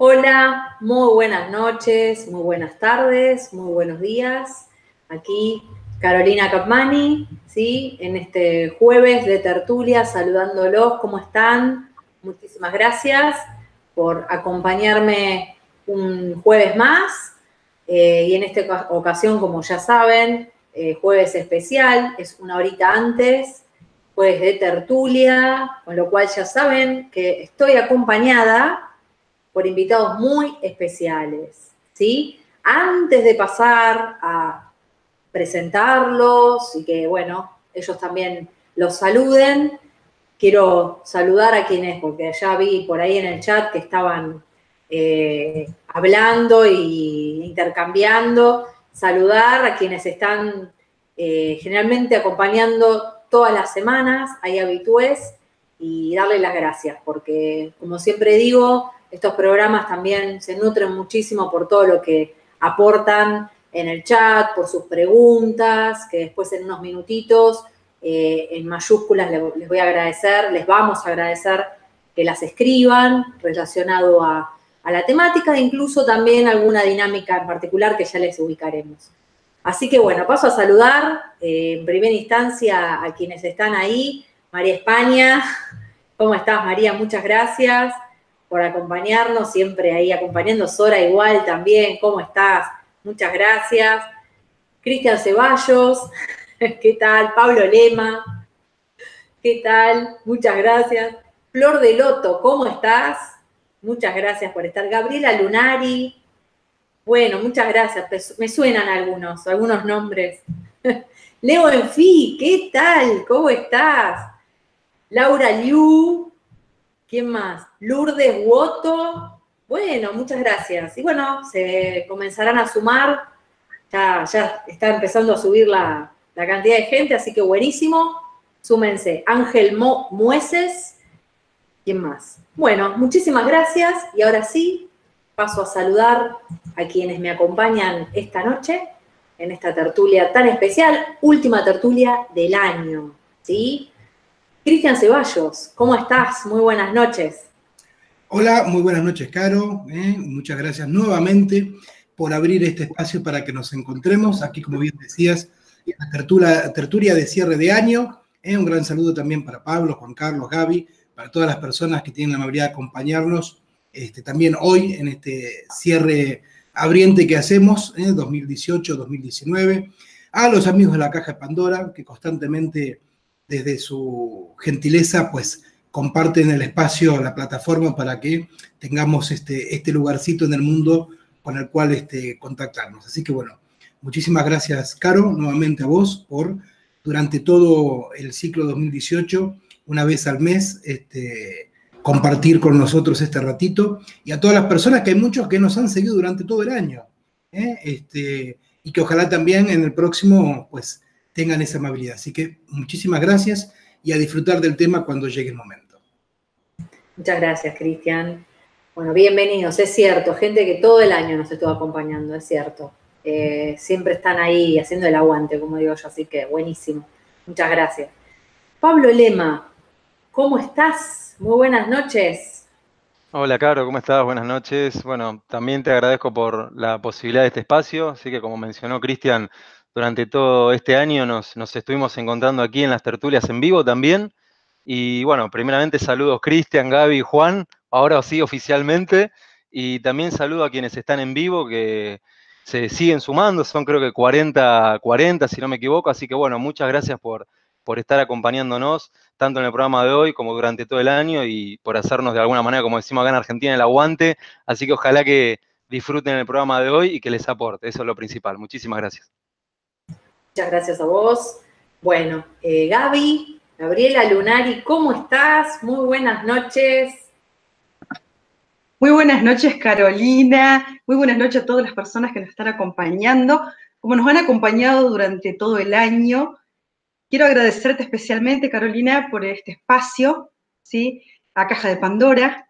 Hola, muy buenas noches, muy buenas tardes, muy buenos días. Aquí Carolina Capmani, ¿sí? En este jueves de tertulia, saludándolos, ¿cómo están? Muchísimas gracias por acompañarme un jueves más. Eh, y en esta ocasión, como ya saben, eh, jueves especial, es una horita antes, jueves de tertulia, con lo cual ya saben que estoy acompañada por invitados muy especiales, ¿sí? Antes de pasar a presentarlos y que, bueno, ellos también los saluden, quiero saludar a quienes, porque ya vi por ahí en el chat que estaban eh, hablando e intercambiando, saludar a quienes están eh, generalmente acompañando todas las semanas, hay habitués, y darle las gracias, porque como siempre digo, estos programas también se nutren muchísimo por todo lo que aportan en el chat, por sus preguntas, que después en unos minutitos eh, en mayúsculas les, voy a agradecer, les vamos a agradecer que las escriban relacionado a, la temática e incluso también alguna dinámica en particular que ya les ubicaremos. Así que bueno, paso a saludar eh, en primera instancia a quienes están ahí. María España, ¿cómo estás María? Muchas gracias por acompañarnos, siempre ahí acompañando. Sora igual también, ¿cómo estás? Muchas gracias. Cristian Ceballos, ¿qué tal? Pablo Lema, ¿qué tal? Muchas gracias. Flor de Loto, ¿cómo estás? Muchas gracias por estar. Gabriela Lunari, bueno, muchas gracias. Me suenan algunos, algunos nombres. Leo Enfi, ¿qué tal? ¿Cómo estás? Laura Liu, ¿Quién más? Lourdes Woto. Bueno, muchas gracias. Y bueno, se comenzarán a sumar. Ya, ya está empezando a subir la, cantidad de gente, así que buenísimo. Súmense. Ángel Mo Mueces. ¿Quién más? Bueno, muchísimas gracias. Y ahora sí, paso a saludar a quienes me acompañan esta noche en esta tertulia tan especial, última tertulia del año. ¿Sí? Cristian Ceballos, ¿cómo estás? Muy buenas noches. Hola, muy buenas noches, Caro. ¿eh? muchas gracias nuevamente por abrir este espacio para que nos encontremos. Aquí, como bien decías, la tertulia, de cierre de año. ¿eh? un gran saludo también para Pablo, Juan Carlos, Gaby, para todas las personas que tienen la amabilidad de acompañarnos este, también hoy en este cierre abriente que hacemos, 2018-2019. ¿eh? A los amigos de la Caja de Pandora, que constantemente desde su gentileza, pues comparten el espacio, la plataforma para que tengamos este, este lugarcito en el mundo con el cual este, contactarnos. Así que bueno, muchísimas gracias, Caro, nuevamente a vos por durante todo el ciclo 2018, una vez al mes, este, compartir con nosotros este ratito y a todas las personas que hay muchos que nos han seguido durante todo el año. ¿eh? Este, y que ojalá también en el próximo, pues, tengan esa amabilidad. Así que muchísimas gracias y a disfrutar del tema cuando llegue el momento. Muchas gracias, Cristian. Bueno, bienvenidos, es cierto, gente que todo el año nos estuvo acompañando, es cierto. Eh, siempre están ahí haciendo el aguante, como digo yo, así que buenísimo. Muchas gracias. Pablo Lema, ¿cómo estás? Muy buenas noches. Hola, Caro, ¿cómo estás? Buenas noches. Bueno, también te agradezco por la posibilidad de este espacio, así que como mencionó Cristian, durante todo este año nos, estuvimos encontrando aquí en las tertulias en vivo también. Y bueno, primeramente saludos Cristian, Gaby, Juan, ahora sí oficialmente. Y también saludo a quienes están en vivo que se siguen sumando, son creo que 40, 40 si no me equivoco. Así que bueno, muchas gracias por, por estar acompañándonos, tanto en el programa de hoy como durante todo el año y por hacernos de alguna manera, como decimos acá en Argentina, el aguante. Así que ojalá que disfruten el programa de hoy y que les aporte. Eso es lo principal. Muchísimas gracias. Muchas gracias a vos. Bueno, eh, Gaby, Gabriela Lunari, ¿cómo estás? Muy buenas noches. Muy buenas noches, Carolina. Muy buenas noches a todas las personas que nos están acompañando. Como nos han acompañado durante todo el año, quiero agradecerte especialmente, Carolina, por este espacio, ¿sí? a Caja de Pandora,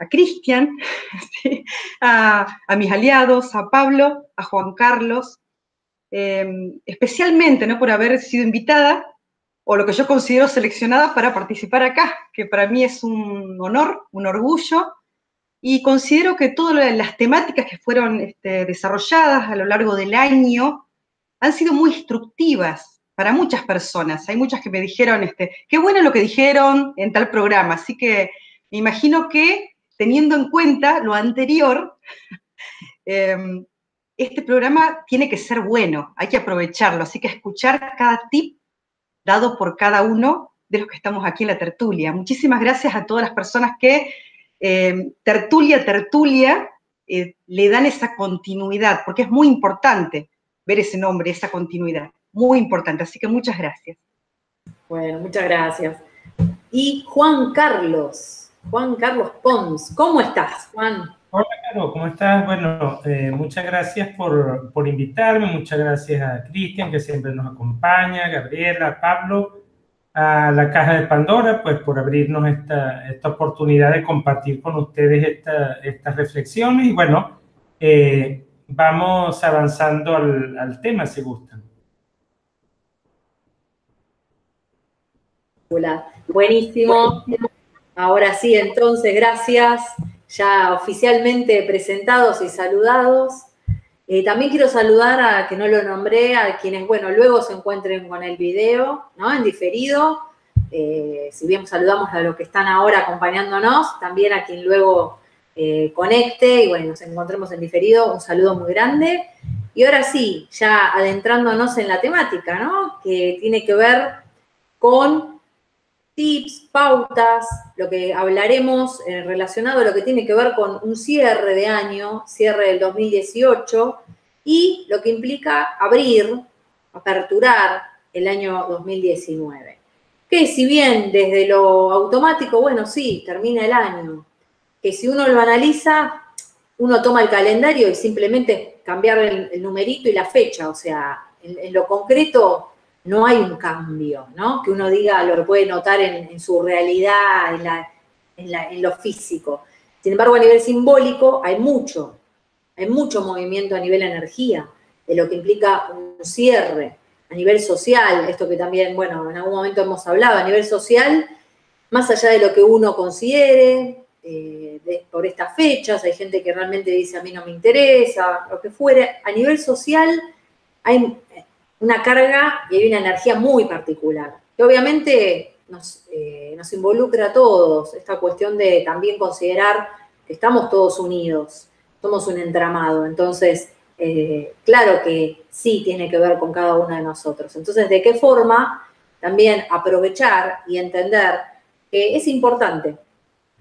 a Cristian, a, a mis aliados, a Pablo, a Juan Carlos, Em, especialmente ¿no? por haber sido invitada o lo que yo considero seleccionada para participar acá, que para mí es un honor, un orgullo, y considero que todas las temáticas que fueron este, desarrolladas a lo largo del año han sido muy instructivas para muchas personas. Hay muchas que me dijeron, este, qué bueno lo que dijeron en tal programa, así que me imagino que teniendo en cuenta lo anterior, em, este programa tiene que ser bueno, hay que aprovecharlo, así que escuchar cada tip dado por cada uno de los que estamos aquí en la tertulia. Muchísimas gracias a todas las personas que em, tertulia, tertulia, eh, le dan esa continuidad, porque es muy importante ver ese nombre, esa continuidad, muy importante, así que muchas gracias. Bueno, muchas gracias. Y Juan Carlos, Juan Carlos Pons, ¿cómo estás, Juan? Hola, Caro, ¿cómo estás? Bueno, eh, muchas gracias por, por, invitarme, muchas gracias a Cristian, que siempre nos acompaña, Gabriela, Pablo, a la Caja de Pandora, pues por abrirnos esta, esta oportunidad de compartir con ustedes esta, estas reflexiones. Y bueno, eh, vamos avanzando al, al tema, si gustan. Buenísimo. Ahora sí, entonces, gracias ya oficialmente presentados y saludados. Eh, también quiero saludar a que no lo nombré, a quienes, bueno, luego se encuentren con el video, ¿no? En diferido. Eh, si bien saludamos a los que están ahora acompañándonos, también a quien luego eh, conecte y bueno, nos encontremos en diferido, un saludo muy grande. Y ahora sí, ya adentrándonos en la temática, ¿no? Que tiene que ver con tips, pautas, lo que hablaremos eh, relacionado a lo que tiene que ver con un cierre de año, cierre del 2018, y lo que implica abrir, aperturar el año 2019. Que si bien desde lo automático, bueno, sí, termina el año, que si uno lo analiza, uno toma el calendario y simplemente cambiar el, numerito y la fecha, o sea, en lo concreto no hay un cambio, ¿no? Que uno diga, lo puede notar en, su realidad, en, lo físico. Sin embargo, a nivel simbólico hay mucho, hay mucho movimiento a nivel energía, de lo que implica un cierre. A nivel social, esto que también, bueno, en algún momento hemos hablado, a nivel social, más allá de lo que uno considere, eh, por estas fechas, hay gente que realmente dice a mí no me interesa, lo que fuere, a nivel social hay una carga y hay una energía muy particular, que obviamente eh, nos, involucra a todos, esta cuestión de también considerar que estamos todos unidos, somos un entramado, entonces, eh, claro que sí tiene que ver con cada uno de nosotros. Entonces, ¿de qué forma también aprovechar y entender que es importante,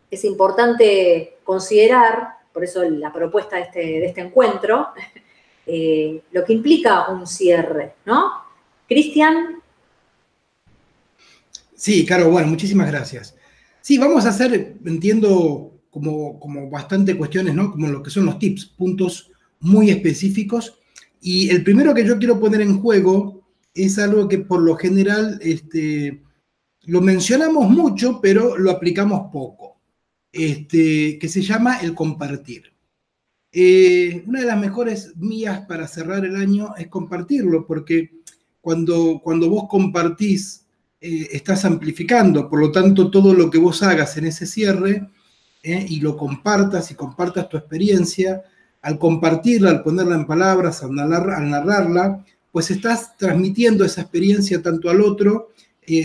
es importante considerar, por eso la propuesta de este, de este encuentro, eh, lo que implica un cierre, ¿no? Cristian. Sí, Caro, bueno, muchísimas gracias. Sí, vamos a hacer, entiendo, como, como bastante cuestiones, ¿no? Como lo que son los tips, puntos muy específicos. Y el primero que yo quiero poner en juego es algo que por lo general este, lo mencionamos mucho, pero lo aplicamos poco, este, que se llama el compartir. Eh, una de las mejores mías para cerrar el año es compartirlo, porque cuando, cuando vos compartís, eh, estás amplificando, por lo tanto, todo lo que vos hagas en ese cierre eh, y lo compartas y compartas tu experiencia, al compartirla, al ponerla en palabras, al, narrarla, pues estás transmitiendo esa experiencia tanto al otro,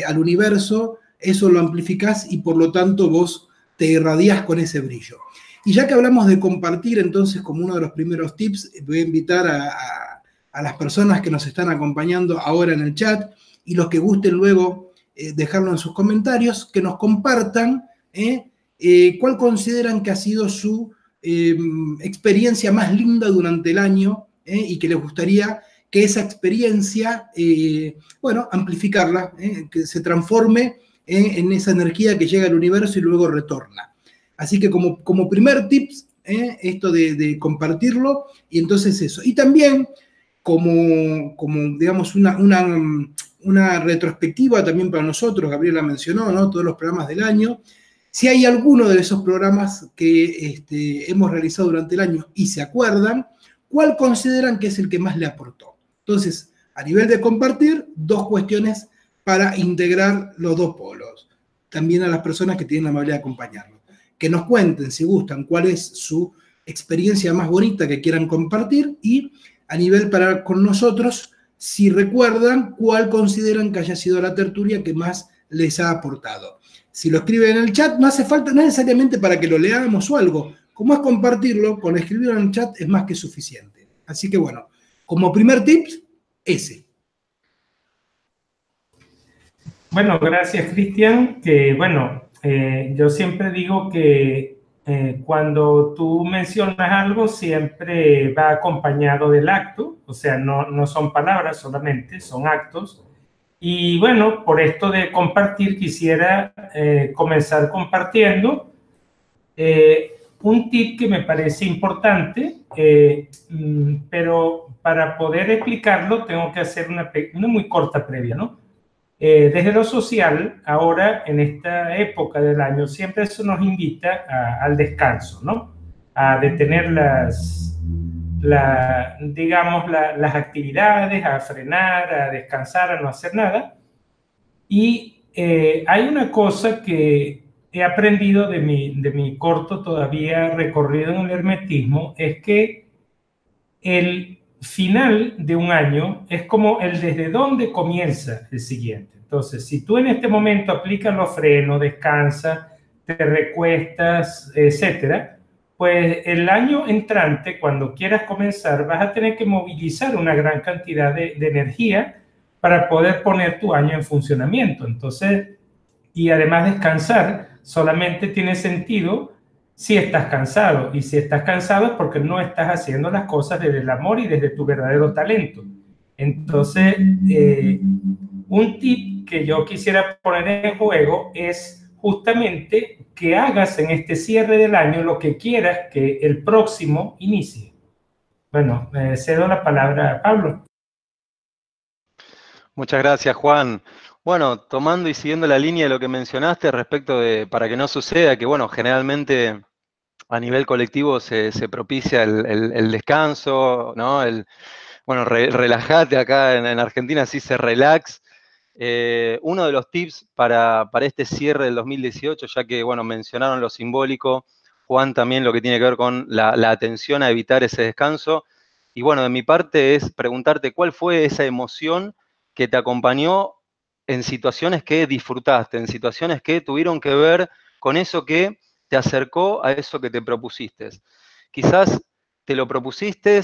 al universo, eso lo amplificás y por lo tanto vos te irradiás con ese brillo. Y ya que hablamos de compartir, entonces, como uno de los primeros tips, voy a invitar a, las personas que nos están acompañando ahora en el chat y los que gusten luego eh, dejarlo en sus comentarios, que nos compartan eh, eh, cuál consideran que ha sido su em, experiencia más linda durante el año y que les gustaría que esa experiencia, bueno, amplificarla, que se transforme en esa energía que llega al universo y luego retorna. Así que como, primer tips, ¿eh? esto de, compartirlo, y entonces eso. Y también como, como digamos, una, una, retrospectiva también para nosotros, Gabriela mencionó, ¿no? Todos los programas del año. Si hay alguno de esos programas que este, hemos realizado durante el año y se acuerdan, ¿cuál consideran que es el que más le aportó? Entonces, a nivel de compartir, dos cuestiones para integrar los dos polos. También a las personas que tienen la amabilidad de acompañarnos. Que nos cuenten si gustan cuál es su experiencia más bonita que quieran compartir y a nivel para con nosotros, si recuerdan cuál consideran que haya sido la tertulia que más les ha aportado. Si lo escriben en el chat, no hace falta necesariamente para que lo leamos o algo. Como es compartirlo, con escribirlo en el chat es más que suficiente. Así que bueno, como primer tip, ese. Bueno, gracias Cristian. Que bueno, eh, yo siempre digo que eh, cuando tú mencionas algo siempre va acompañado del acto, o sea, no, no son palabras solamente, son actos. Y bueno, por esto de compartir, quisiera eh, comenzar compartiendo un tip que me parece importante, mm, pero para poder explicarlo tengo que hacer una, una muy corta previa, ¿no? Eh, desde lo social, ahora en esta época del año, siempre eso nos invita al descanso, ¿no? A detener las, digamos, las actividades, a frenar, a descansar, a no hacer nada. Y eh, hay una cosa que he aprendido de mi, de mi corto todavía recorrido en el hermetismo, es que el final de un año es como el desde dónde comienza el siguiente. Entonces, si tú en este momento aplicas los frenos, descansas, te recuestas, etcétera, pues el año entrante, cuando quieras comenzar, vas a tener que movilizar una gran cantidad de, de energía para poder poner tu año en funcionamiento. Entonces, y además descansar solamente tiene sentido si estás cansado. Y si estás cansado es porque no estás haciendo las cosas desde el amor y desde tu verdadero talento. Entonces, eh, un tip que yo quisiera poner en juego es justamente que hagas en este cierre del año lo que quieras que el próximo inicie. Bueno, eh, cedo la palabra a Pablo. Muchas gracias, Juan. Bueno, tomando y siguiendo la línea de lo que mencionaste respecto de, para que no suceda, que bueno, generalmente a nivel colectivo se, propicia el, descanso, ¿no? El, bueno, relajate acá en, Argentina, así se relax. Eh, uno de los tips para, este cierre del 2018, ya que, bueno, mencionaron lo simbólico, Juan también lo que tiene que ver con la atención a evitar ese descanso. Y bueno, de mi parte es preguntarte cuál fue esa emoción que te acompañó en situaciones que disfrutaste, en situaciones que tuvieron que ver con eso que te acercó a eso que te propusiste. Quizás te lo propusiste,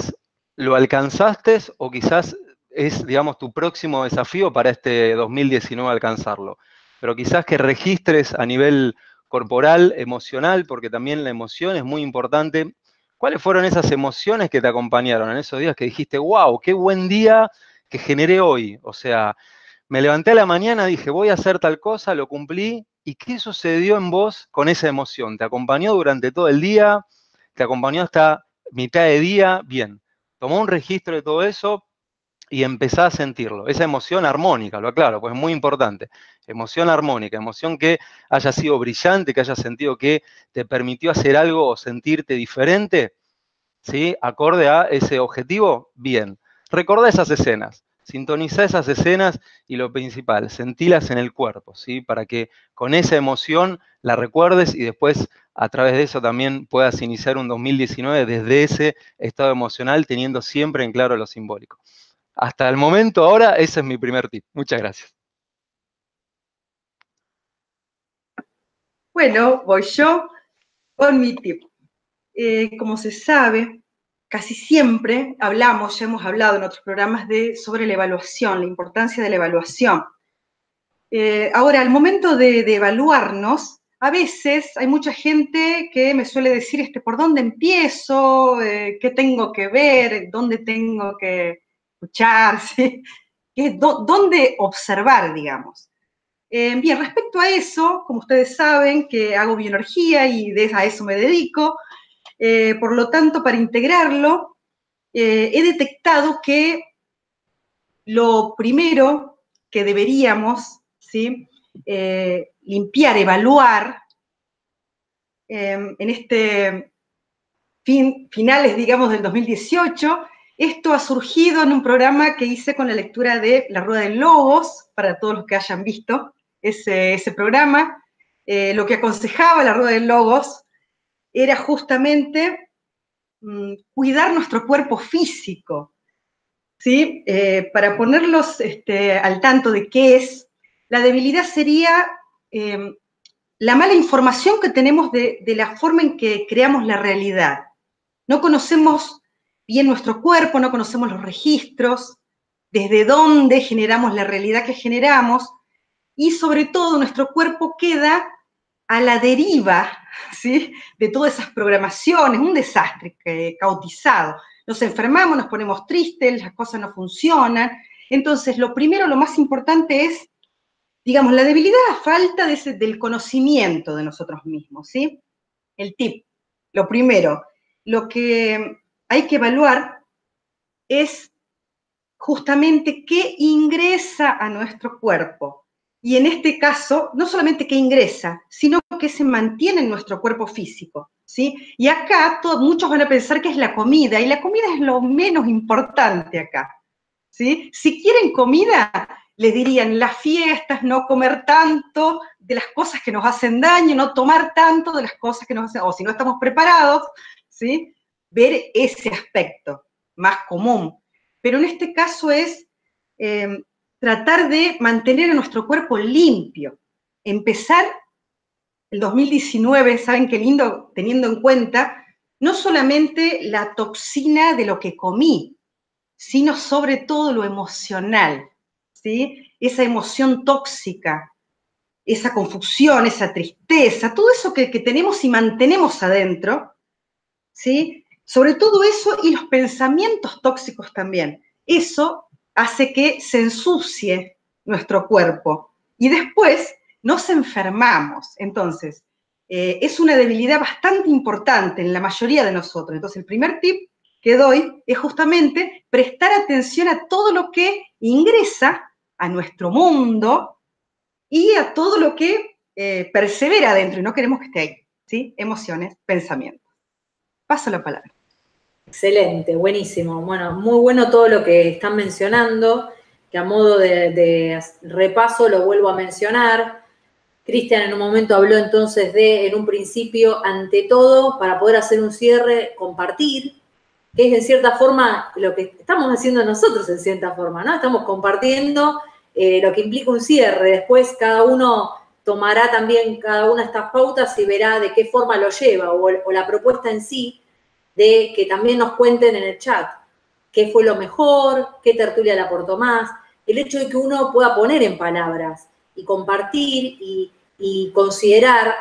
lo alcanzaste o quizás es, digamos, tu próximo desafío para este 2019 alcanzarlo. Pero quizás que registres a nivel corporal, emocional, porque también la emoción es muy importante. ¿Cuáles fueron esas emociones que te acompañaron en esos días que dijiste, wow, qué buen día que generé hoy? O sea, me levanté a la mañana, dije, voy a hacer tal cosa, lo cumplí ¿Y qué sucedió en vos con esa emoción? ¿Te acompañó durante todo el día? ¿Te acompañó hasta mitad de día? Bien. Tomó un registro de todo eso y empezá a sentirlo. Esa emoción armónica, lo aclaro, pues es muy importante. Emoción armónica, emoción que haya sido brillante, que haya sentido que te permitió hacer algo o sentirte diferente, ¿sí? Acorde a ese objetivo, bien. Recordá esas escenas. Sintoniza esas escenas y lo principal, sentilas en el cuerpo, ¿sí? Para que con esa emoción la recuerdes y después a través de eso también puedas iniciar un 2019 desde ese estado emocional teniendo siempre en claro lo simbólico. Hasta el momento ahora ese es mi primer tip. Muchas gracias. Bueno, voy yo con mi tip. Eh, como se sabe, casi siempre hablamos, ya hemos hablado en otros programas de, sobre la evaluación, la importancia de la evaluación. Eh, ahora, al momento de, evaluarnos, a veces hay mucha gente que me suele decir, este, ¿por dónde empiezo? Eh, ¿Qué tengo que ver? ¿Dónde tengo que escuchar? ¿Dónde observar, digamos? Eh, bien, respecto a eso, como ustedes saben, que hago bioenergía y a eso me dedico, eh, por lo tanto, para integrarlo, eh, he detectado que lo primero que deberíamos ¿sí? Eh, limpiar, evaluar en este fin, finales, digamos, del 2018, esto ha surgido en un programa que hice con la lectura de La Rueda de Lobos, para todos los que hayan visto ese, programa. lo que aconsejaba La Rueda de Lobos era justamente mm, cuidar nuestro cuerpo físico, ¿sí? Eh, para ponerlos este, al tanto de qué es, la debilidad sería em, la mala información que tenemos de, de la forma en que creamos la realidad. No conocemos bien nuestro cuerpo, no conocemos los registros, desde dónde generamos la realidad que generamos, y sobre todo nuestro cuerpo queda a la deriva ¿sí? de todas esas programaciones, un desastre cautizado. Nos enfermamos, nos ponemos tristes, las cosas no funcionan. Entonces, lo primero, lo más importante es, digamos, la debilidad a falta de del conocimiento de nosotros mismos, ¿sí? El tip. Lo primero, lo que hay que evaluar es justamente qué ingresa a nuestro cuerpo. Y en este caso, no solamente qué ingresa, sino que se mantiene en nuestro cuerpo físico. ¿sí? Y acá muchos van a pensar que es la comida, y la comida es lo menos importante acá. ¿sí? Si quieren comida, les dirían las fiestas, no comer tanto de las cosas que nos hacen daño, no tomar tanto de las cosas que nos hacen, o si no estamos preparados, ¿sí? ver ese aspecto más común. Pero en este caso es eh, tratar de mantener a nuestro cuerpo limpio. Empezar el 2019, ¿saben qué lindo? Teniendo en cuenta no solamente la toxina de lo que comí, sino sobre todo lo emocional, ¿sí? Esa emoción tóxica, esa confusión, esa tristeza, todo eso que, que tenemos y mantenemos adentro, ¿sí? Sobre todo eso y los pensamientos tóxicos también. Eso hace que se ensucie nuestro cuerpo y después nos enfermamos. Entonces, eh, es una debilidad bastante importante en la mayoría de nosotros. Entonces, el primer tip que doy es justamente prestar atención a todo lo que ingresa a nuestro mundo y a todo lo que eh, persevera adentro y no queremos que esté ahí, ¿sí? Emociones, pensamientos. Paso la palabra. Excelente, buenísimo. Bueno, muy bueno todo lo que están mencionando, que a modo de, repaso lo vuelvo a mencionar. Cristian en un momento habló entonces de, en un principio, ante todo, para poder hacer un cierre, compartir, que es en cierta forma lo que estamos haciendo nosotros en cierta forma, ¿no? Estamos compartiendo eh, lo que implica un cierre. Después cada uno tomará también cada una de estas pautas y verá de qué forma lo lleva o, o la propuesta en sí de que también nos cuenten en el chat qué fue lo mejor, qué tertulia le aportó más, el hecho de que uno pueda poner en palabras y compartir y, considerar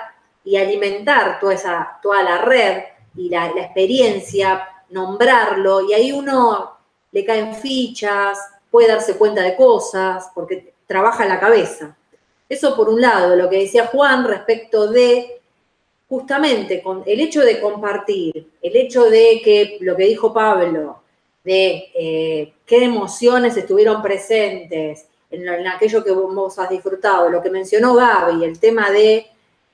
y alimentar toda, esa, toda la red y la, la experiencia, nombrarlo, y ahí uno le caen fichas, puede darse cuenta de cosas, porque trabaja la cabeza. Eso por un lado, lo que decía Juan respecto de justamente con el hecho de compartir, el hecho de que lo que dijo Pablo, de eh, qué emociones estuvieron presentes en, aquello que vos has disfrutado, lo que mencionó Gaby, el tema de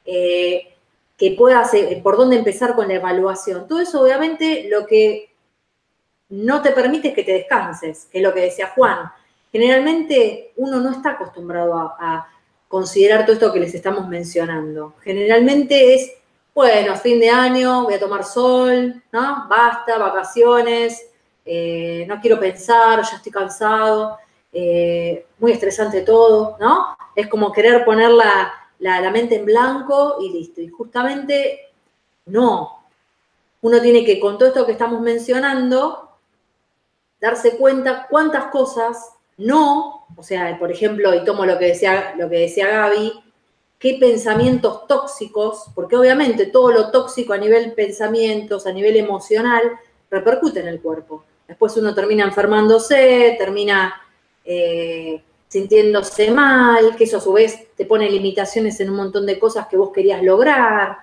eh, que puedas, por dónde empezar con la evaluación. Todo eso obviamente lo que no te permite es que te descanses, es lo que decía Juan. Generalmente uno no está acostumbrado a considerar todo esto que les estamos mencionando. Generalmente es bueno, fin de año, voy a tomar sol, ¿no? Basta, vacaciones, eh, no quiero pensar, ya estoy cansado, eh, muy estresante todo, ¿no? Es como querer poner la, la, mente en blanco y listo. Y justamente no. Uno tiene que, con todo esto que estamos mencionando, darse cuenta cuántas cosas no, o sea, por ejemplo, y tomo lo que decía, lo que decía Gaby, qué pensamientos tóxicos, porque obviamente todo lo tóxico a nivel pensamientos, a nivel emocional, repercute en el cuerpo. Después uno termina enfermándose, termina eh, sintiéndose mal, que eso a su vez te pone limitaciones en un montón de cosas que vos querías lograr.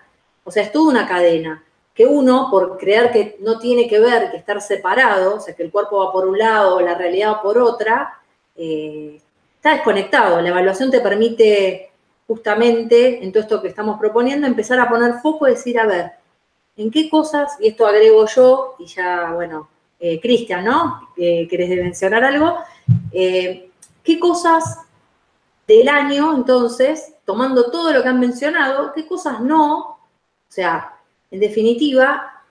O sea, es toda una cadena. Que uno, por creer que no tiene que ver, que estar separado, o sea, que el cuerpo va por un lado, la realidad va por otra, eh, está desconectado. La evaluación te permite justamente en todo esto que estamos proponiendo, empezar a poner foco y decir, a ver, ¿en qué cosas, y esto agrego yo, y ya, bueno, eh, Cristian, ¿no? ¿Querés mencionar algo? Eh, ¿Qué cosas del año, entonces, tomando todo lo que han mencionado, qué cosas no, o sea, en definitiva,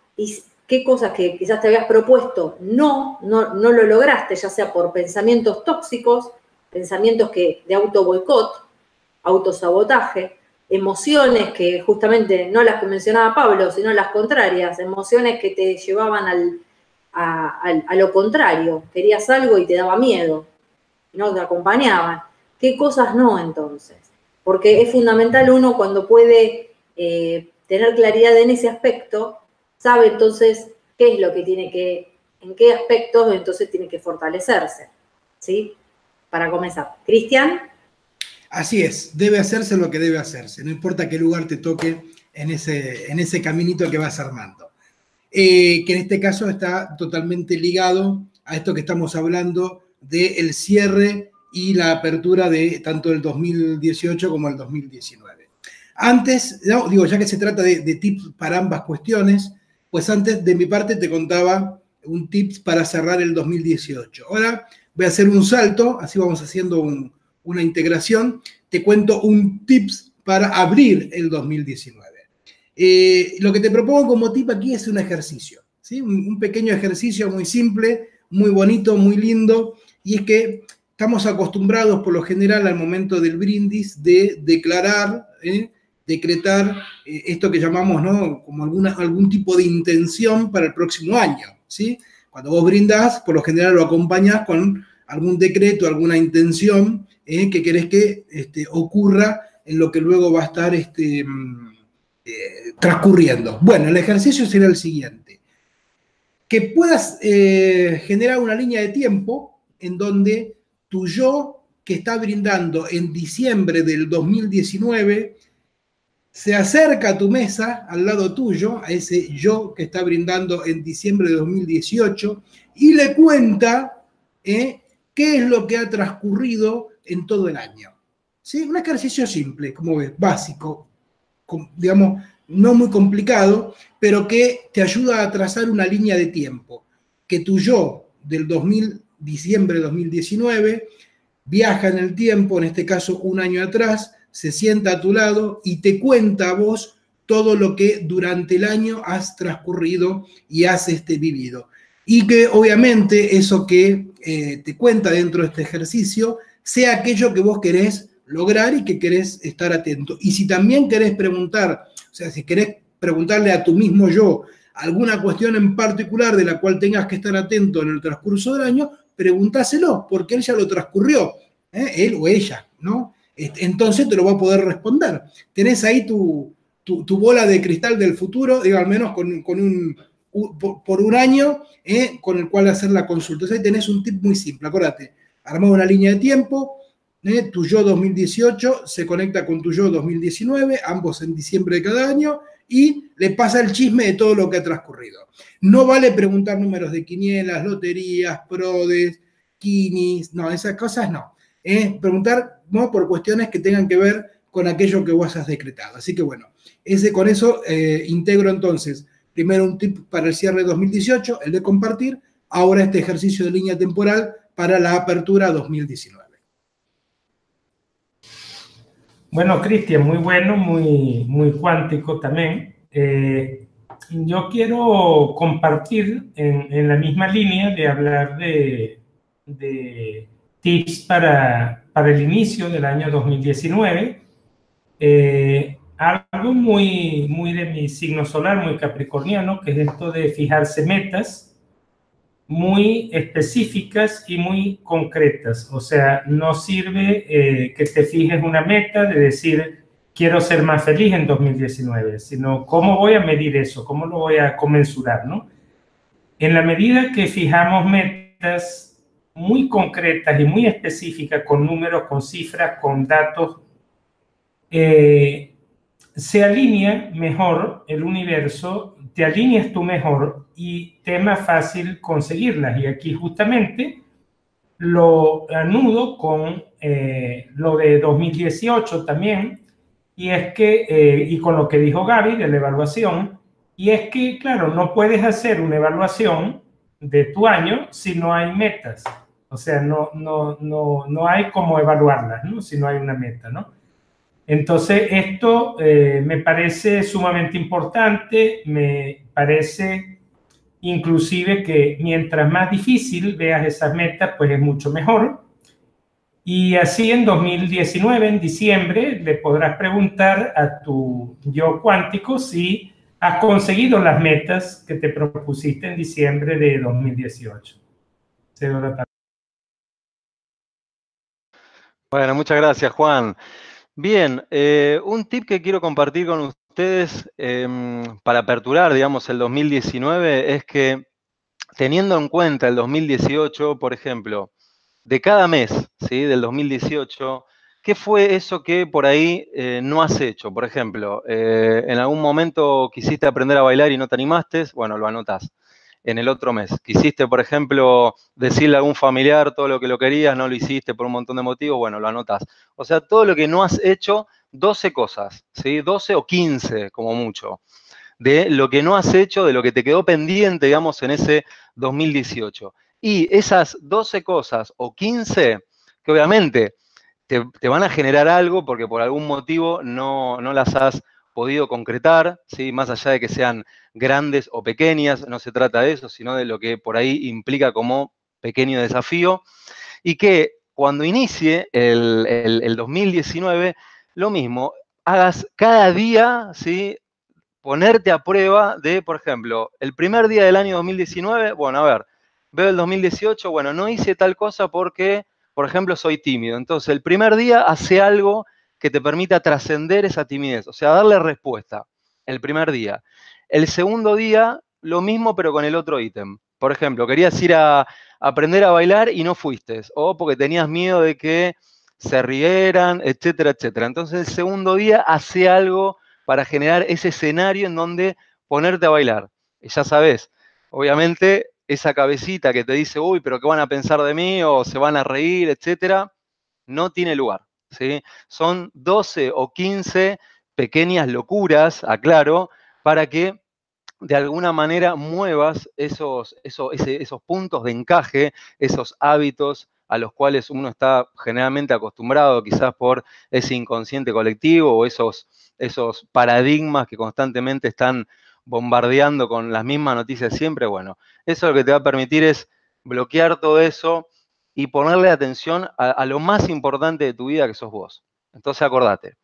qué cosas que quizás te habías propuesto no, no, no lo lograste, ya sea por pensamientos tóxicos, pensamientos que, de auto boicot, autosabotaje, emociones que justamente no las que mencionaba Pablo, sino las contrarias, emociones que te llevaban al, a, lo contrario, querías algo y te daba miedo, no te acompañaban. ¿Qué cosas no entonces? Porque es fundamental uno cuando puede eh, tener claridad en ese aspecto, sabe entonces qué es lo que tiene que, en qué aspectos entonces tiene que fortalecerse. ¿Sí? Para comenzar. Cristian. Así es, debe hacerse lo que debe hacerse, no importa qué lugar te toque en ese, en ese caminito que vas armando. Eh, que en este caso está totalmente ligado a esto que estamos hablando del cierre y la apertura de tanto el 2018 como el 2019. Antes, digo, ya que se trata de, tips para ambas cuestiones, pues antes de mi parte te contaba un tips para cerrar el 2018. Ahora voy a hacer un salto, así vamos haciendo una integración. Te cuento un tips para abrir el 2019. Eh, lo que te propongo como tip aquí es un ejercicio, ¿sí? un, pequeño ejercicio muy simple, muy bonito, muy lindo, y es que estamos acostumbrados por lo general al momento del brindis de declarar, decretar eh, esto que llamamos ¿no? como alguna, algún tipo de intención para el próximo año. ¿sí? Cuando vos brindas, por lo general lo acompañas con algún decreto, alguna intención que querés que este, ocurra en lo que luego va a estar este, mm, eh, transcurriendo. Bueno, el ejercicio será el siguiente. Que puedas eh, generar una línea de tiempo en donde tu yo que está brindando en diciembre del 2019 se acerca a tu mesa, al lado tuyo, a ese yo que está brindando en diciembre de 2018, y le cuenta eh, qué es lo que ha transcurrido en todo el año. ¿Sí? Un ejercicio simple, como ves, básico, digamos, no muy complicado, pero que te ayuda a trazar una línea de tiempo. Que tu yo del 2000, diciembre de 2019 viaja en el tiempo, en este caso un año atrás, se sienta a tu lado y te cuenta a vos todo lo que durante el año has transcurrido y has este, vivido. Y que obviamente eso que eh, te cuenta dentro de este ejercicio sea aquello que vos querés lograr y que querés estar atento. Y si también querés preguntar, o sea, si querés preguntarle a tu mismo yo alguna cuestión en particular de la cual tengas que estar atento en el transcurso del año, pregúntaselo, porque él ya lo transcurrió, ¿eh? él o ella, ¿no? Entonces te lo va a poder responder. Tenés ahí tu, bola de cristal del futuro, digo, al menos con, un, por, un año, ¿eh? con el cual hacer la consulta. Ahí tenés un tip muy simple, acuérdate, armar una línea de tiempo, ¿eh? tu yo 2018 se conecta con tu yo 2019, ambos en diciembre de cada año, y le pasa el chisme de todo lo que ha transcurrido. No vale preguntar números de quinielas, loterías, prodes, quinis, no, esas cosas no. ¿eh? preguntar ¿no? por cuestiones que tengan que ver con aquello que vos has decretado. Así que bueno, ese, con eso eh, integro entonces primero un tip para el cierre de 2018, el de compartir, ahora este ejercicio de línea temporal para la apertura 2019. Bueno, Cristian, muy bueno, muy, muy cuántico también. Eh, yo quiero compartir en, la misma línea de hablar de, tips para, para, el inicio del año 2019. Eh, algo muy, muy de mi signo solar, muy capricorniano, que es esto de fijarse metas muy específicas y muy concretas. O sea, no sirve eh, que te fijes una meta de decir, quiero ser más feliz en 2019, sino cómo voy a medir eso, cómo lo voy a comensurar, ¿no? En la medida que fijamos metas muy concretas y muy específicas, con números, con cifras, con datos, eh, se alinea mejor el universo, te alineas tú mejor y te es más fácil conseguirlas. Y aquí justamente lo anudo con eh, lo de 2018 también, y es que, eh, y con lo que dijo Gaby de la evaluación, y es que, claro, no puedes hacer una evaluación de tu año si no hay metas. O sea, no, no, no, no hay cómo evaluarlas, ¿no? Si no hay una meta, ¿no? Entonces, esto eh, me parece sumamente importante, me parece inclusive que mientras más difícil veas esas metas, pues es mucho mejor. Y así en 2019, en diciembre, le podrás preguntar a tu yo cuántico si has conseguido las metas que te propusiste en diciembre de 2018. Bueno, muchas gracias, Juan. Bien, eh, un tip que quiero compartir con ustedes em, para aperturar, digamos, el 2019 es que teniendo en cuenta el 2018, por ejemplo, de cada mes, ¿sí? Del 2018, ¿qué fue eso que por ahí eh, no has hecho? Por ejemplo, eh, en algún momento quisiste aprender a bailar y no te animaste, bueno, lo anotás en el otro mes. Quisiste, por ejemplo, decirle a algún familiar todo lo que lo querías, no lo hiciste por un montón de motivos, bueno, lo anotas. O sea, todo lo que no has hecho, 12 cosas, ¿sí? 12 o 15 como mucho, de lo que no has hecho, de lo que te quedó pendiente, digamos, en ese 2018. Y esas 12 cosas o 15, que obviamente te, van a generar algo porque por algún motivo no, no las has podido concretar, ¿sí? más allá de que sean grandes o pequeñas, no se trata de eso, sino de lo que por ahí implica como pequeño desafío, y que cuando inicie el, 2019, lo mismo, hagas cada día, ¿sí? ponerte a prueba de, por ejemplo, el primer día del año 2019, bueno, a ver, veo el 2018, bueno, no hice tal cosa porque, por ejemplo, soy tímido. Entonces, el primer día hace algo que te permita trascender esa timidez, o sea, darle respuesta el primer día. El segundo día, lo mismo, pero con el otro ítem. Por ejemplo, querías ir a, aprender a bailar y no fuiste, o porque tenías miedo de que se rieran, etcétera, etcétera. Entonces, el segundo día hace algo para generar ese escenario en donde ponerte a bailar. Y ya sabes, obviamente, esa cabecita que te dice, uy, pero ¿qué van a pensar de mí? o se van a reír, etcétera, no tiene lugar. Son 12 o 15 pequeñas locuras, aclaro, para que de alguna manera muevas esos, esos, esos puntos de encaje, esos hábitos a los cuales uno está generalmente acostumbrado, quizás por ese inconsciente colectivo o esos, esos paradigmas que constantemente están bombardeando con las mismas noticias siempre. Bueno, eso lo que te va a permitir es bloquear todo eso y ponerle atención a, lo más importante de tu vida que sos vos. Entonces acordate,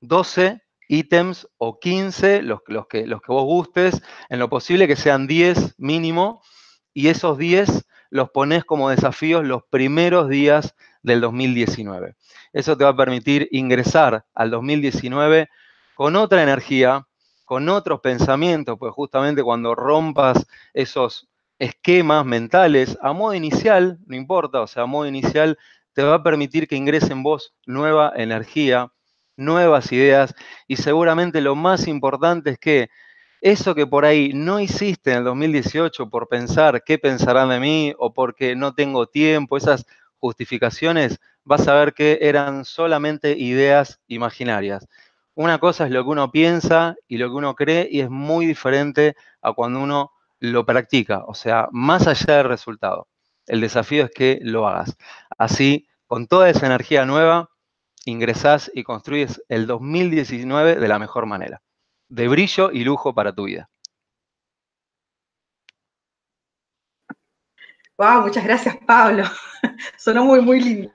12 ítems o 15, los, los, que, los que vos gustes, en lo posible que sean 10 mínimo, y esos 10 los pones como desafíos los primeros días del 2019. Eso te va a permitir ingresar al 2019 con otra energía, con otros pensamientos, pues justamente cuando rompas esos esquemas mentales a modo inicial, no importa, o sea, a modo inicial te va a permitir que ingrese en vos nueva energía, nuevas ideas y seguramente lo más importante es que eso que por ahí no hiciste en el 2018 por pensar qué pensarán de mí o porque no tengo tiempo, esas justificaciones, vas a ver que eran solamente ideas imaginarias. Una cosa es lo que uno piensa y lo que uno cree y es muy diferente a cuando uno lo practica, o sea, más allá del resultado. El desafío es que lo hagas. Así, con toda esa energía nueva, ingresás y construyes el 2019 de la mejor manera, de brillo y lujo para tu vida. Wow, muchas gracias, Pablo. Sonó muy, muy lindo.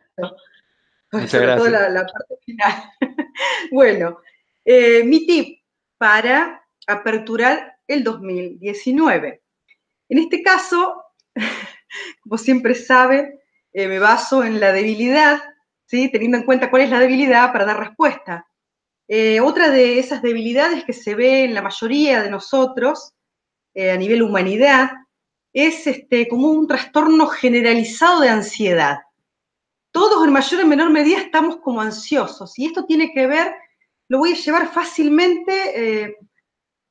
Muchas Sobre todo la, parte final. bueno, eh, mi tip para aperturar el 2019. En este caso, como siempre sabe, eh, me baso en la debilidad, teniendo en cuenta cuál es la debilidad para dar respuesta. Eh, otra de esas debilidades que se ve en la mayoría de nosotros eh, a nivel humanidad es este, como un trastorno generalizado de ansiedad. Todos en mayor o menor medida estamos como ansiosos y esto tiene que ver, lo voy a llevar fácilmente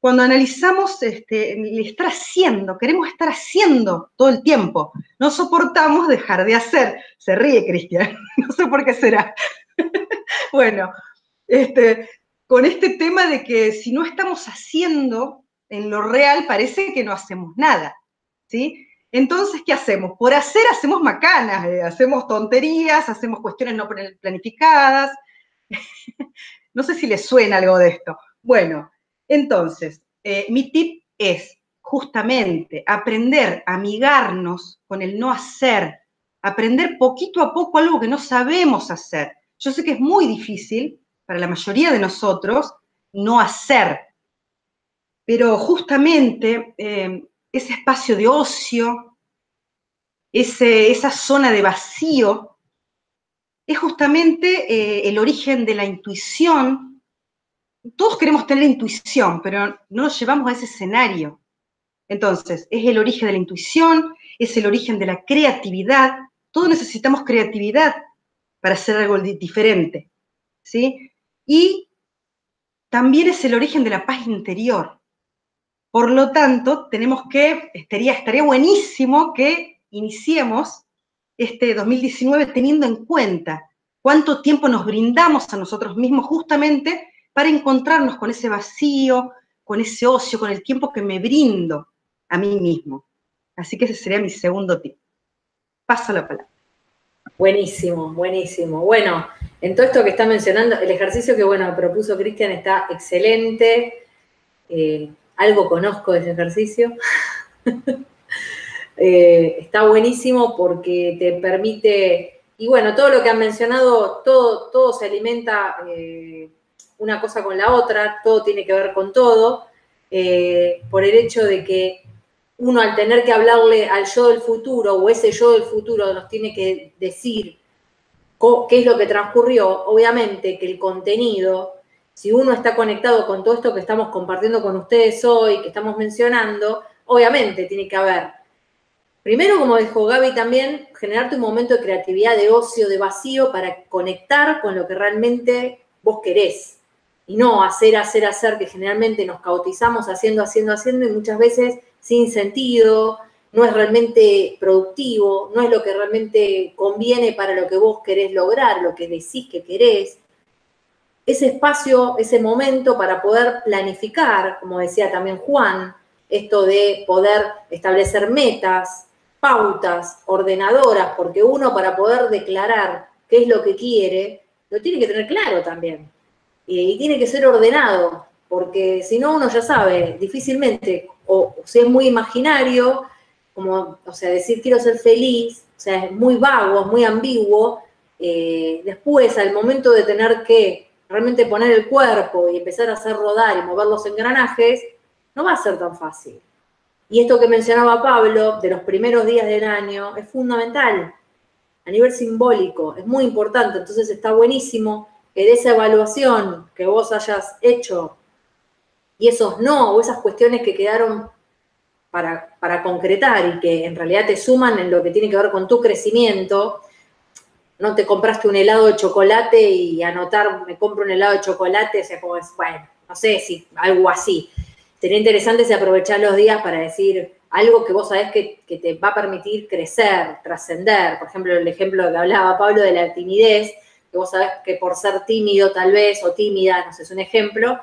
cuando analizamos este, el estar haciendo, queremos estar haciendo todo el tiempo, no soportamos dejar de hacer. Se ríe Cristian, no sé por qué será. bueno, este, con este tema de que si no estamos haciendo en lo real, parece que no hacemos nada, ¿sí? Entonces, ¿qué hacemos? Por hacer hacemos macanas, eh, hacemos tonterías, hacemos cuestiones no planificadas. No sé si les suena algo de esto. Bueno, entonces, eh, mi tip es justamente aprender a amigarnos con el no hacer, aprender poquito a poco algo que no sabemos hacer. Yo sé que es muy difícil para la mayoría de nosotros no hacer, pero justamente eh, ese espacio de ocio, esa zona de vacío, es justamente eh, el origen de la intuición. Todos queremos tener intuición, pero no nos llevamos a ese escenario. Entonces, es el origen de la intuición, es el origen de la creatividad. Todos necesitamos creatividad para hacer algo diferente, ¿sí? Y también es el origen de la paz interior. Por lo tanto, tenemos que, estaría, estaría buenísimo que iniciemos este 2019 teniendo en cuenta cuánto tiempo nos brindamos a nosotros mismos justamente para encontrarnos con ese vacío, con ese ocio, con el tiempo que me brindo a mí mismo. Así que ese sería mi segundo tip. Paso la palabra. Buenísimo, buenísimo. Bueno, en todo esto que está mencionando, el ejercicio que, bueno, propuso Cristian está excelente. Eh, algo conozco de ese ejercicio. Eh, está buenísimo porque te permite, y bueno, todo lo que han mencionado, todo, todo se alimenta eh, una cosa con la otra, todo tiene que ver con todo, eh, por el hecho de que uno al tener que hablarle al yo del futuro o ese yo del futuro nos tiene que decir qué es lo que transcurrió, obviamente que el contenido si uno está conectado con todo esto que estamos compartiendo con ustedes hoy, que estamos mencionando, obviamente tiene que haber, primero, como dijo Gaby también, generarte un momento de creatividad, de ocio, de vacío para conectar con lo que realmente vos querés. Y no hacer, hacer, hacer, que generalmente nos cautizamos haciendo, haciendo, haciendo y muchas veces sin sentido, no es realmente productivo, no es lo que realmente conviene para lo que vos querés lograr, lo que decís que querés ese espacio, ese momento para poder planificar, como decía también Juan, esto de poder establecer metas, pautas, ordenadoras, porque uno para poder declarar qué es lo que quiere, lo tiene que tener claro también. Y, tiene que ser ordenado, porque si no uno ya sabe, difícilmente, o, si es muy imaginario, como, o sea, decir quiero ser feliz, o sea, es muy vago, es muy ambiguo, eh, después al momento de tener que realmente poner el cuerpo y empezar a hacer rodar y mover los engranajes, no va a ser tan fácil. Y esto que mencionaba Pablo, de los primeros días del año, es fundamental a nivel simbólico, es muy importante. Entonces está buenísimo que de esa evaluación que vos hayas hecho y esos no, o esas cuestiones que quedaron para, para concretar y que en realidad te suman en lo que tiene que ver con tu crecimiento, no te compraste un helado de chocolate y anotar, me compro un helado de chocolate, o sea, como bueno, no sé si algo así. Sería interesante si aprovechar los días para decir algo que vos sabés que, te va a permitir crecer, trascender. Por ejemplo, el ejemplo que hablaba Pablo de la timidez, que vos sabés que por ser tímido tal vez, o tímida, no sé, es un ejemplo,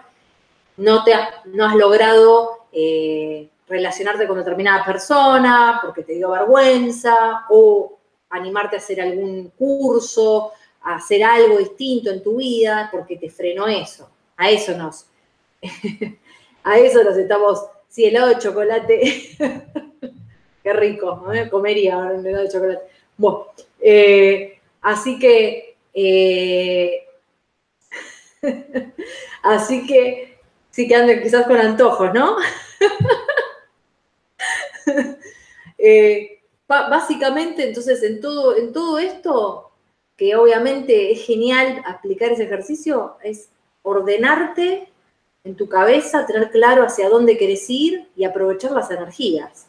no, te has, no has logrado eh, relacionarte con determinada persona porque te dio vergüenza o animarte a hacer algún curso, a hacer algo distinto en tu vida, porque te frenó eso. A eso nos, a eso nos estamos, sí, helado de chocolate, qué rico, comería un helado de chocolate. Bueno, eh, así que, eh, así que, sí que anden quizás con antojos, ¿no? eh, básicamente, entonces, en todo, en todo esto, que obviamente es genial aplicar ese ejercicio, es ordenarte en tu cabeza, tener claro hacia dónde querés ir y aprovechar las energías.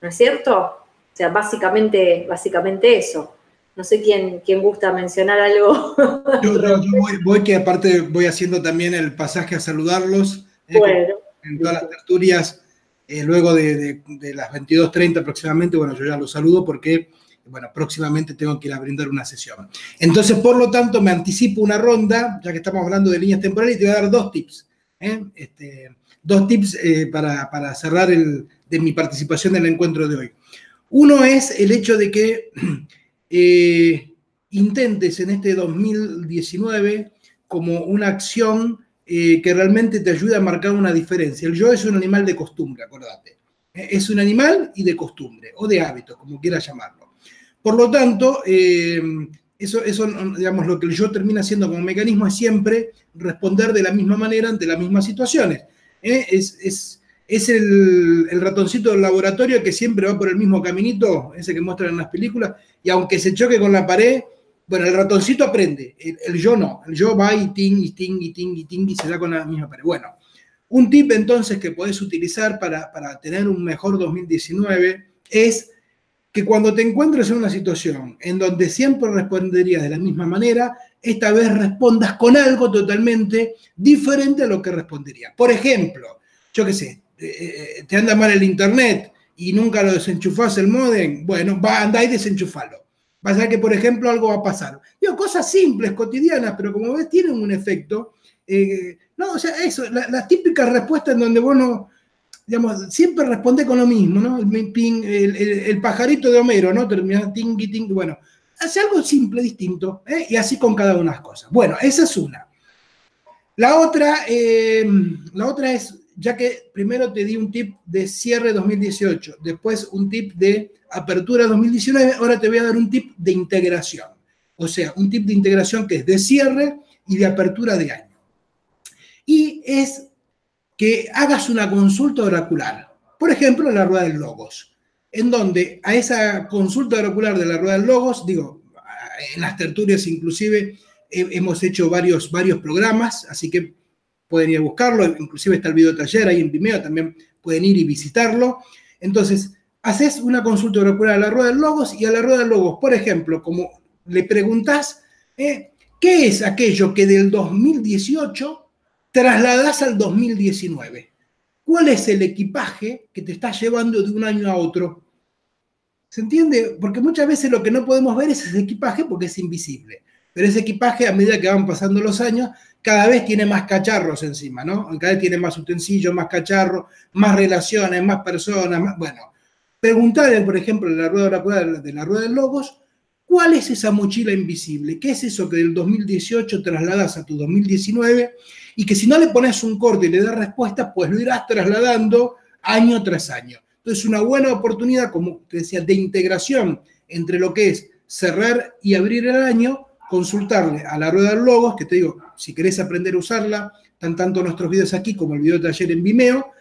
¿No es cierto? O sea, básicamente, básicamente eso. No sé quién, quién gusta mencionar algo. Yo, voy, que aparte voy haciendo también el pasaje a saludarlos. ¿eh? Bueno. En todas las tertulias eh, luego de, las 22.30 aproximadamente, bueno, yo ya lo saludo porque, bueno, próximamente tengo que ir a brindar una sesión. Entonces, por lo tanto, me anticipo una ronda, ya que estamos hablando de líneas temporales, y te voy a dar dos tips. ¿eh? Este, dos tips eh, para, para, cerrar el, de mi participación en el encuentro de hoy. Uno es el hecho de que intentes en este 2019 como una acción eh, que realmente te ayuda a marcar una diferencia. El yo es un animal de costumbre, acordate. Eh, es un animal y de costumbre, o de hábitos, como quieras llamarlo. Por lo tanto, eh, eso, eso, digamos, lo que el yo termina haciendo como mecanismo es siempre responder de la misma manera ante las mismas situaciones. Es, es, es el, ratoncito del laboratorio que siempre va por el mismo caminito, ese que muestran en las películas, y aunque se choque con la pared, bueno, el ratoncito aprende, el, yo no, el yo va y ting, y ting, y ting, y ting, y se da con la misma pared. Bueno, un tip entonces que podés utilizar para, para tener un mejor 2019 es que cuando te encuentres en una situación en donde siempre responderías de la misma manera, esta vez respondas con algo totalmente diferente a lo que respondería. Por ejemplo, yo qué sé, eh, eh, te anda mal el internet y nunca lo desenchufás el modem, bueno, va, anda y desenchufalo. Va a ser que, por ejemplo, algo va a pasar. Digo, cosas simples, cotidianas, pero como ves, tienen un efecto. Eh, no, o sea, eso, las la típicas respuestas en donde vos no, digamos, siempre responde con lo mismo, ¿no? El, el, pajarito de Homero, ¿no? Termina tingui, ting, bueno, hace algo simple, distinto, y así con cada una de las cosas. Bueno, esa es una. La otra, la otra es, ya que primero te di un tip de cierre 2018, después un tip de apertura 2019, ahora te voy a dar un tip de integración. O sea, un tip de integración que es de cierre y de apertura de año. Y es que hagas una consulta oracular. Por ejemplo, en la rueda del logos, en donde a esa consulta oracular de la rueda del logos, digo, en las tertulias inclusive hemos hecho varios, varios programas, así que pueden ir a buscarlo, inclusive está el video taller ahí en Vimeo, también pueden ir y visitarlo. Entonces, haces una consulta oracular a la rueda de logos y a la rueda de logos, por ejemplo, como le preguntas, eh, ¿qué es aquello que del 2018 trasladas al 2019? ¿Cuál es el equipaje que te está llevando de un año a otro? ¿Se entiende? Porque muchas veces lo que no podemos ver es ese equipaje porque es invisible. Pero ese equipaje, a medida que van pasando los años, cada vez tiene más cacharros encima, ¿no? Cada vez tiene más utensilios, más cacharros, más relaciones, más personas, más, bueno, preguntarle, por ejemplo, en la rueda de la rueda de logos, ¿cuál es esa mochila invisible? ¿Qué es eso que del 2018 trasladas a tu 2019? Y que si no le pones un corte y le das respuesta, pues lo irás trasladando año tras año. Entonces, una buena oportunidad, como te decía, de integración entre lo que es cerrar y abrir el año, consultarle a la rueda de logos, que te digo, si querés aprender a usarla, están tanto nuestros videos aquí como el video de taller en Vimeo,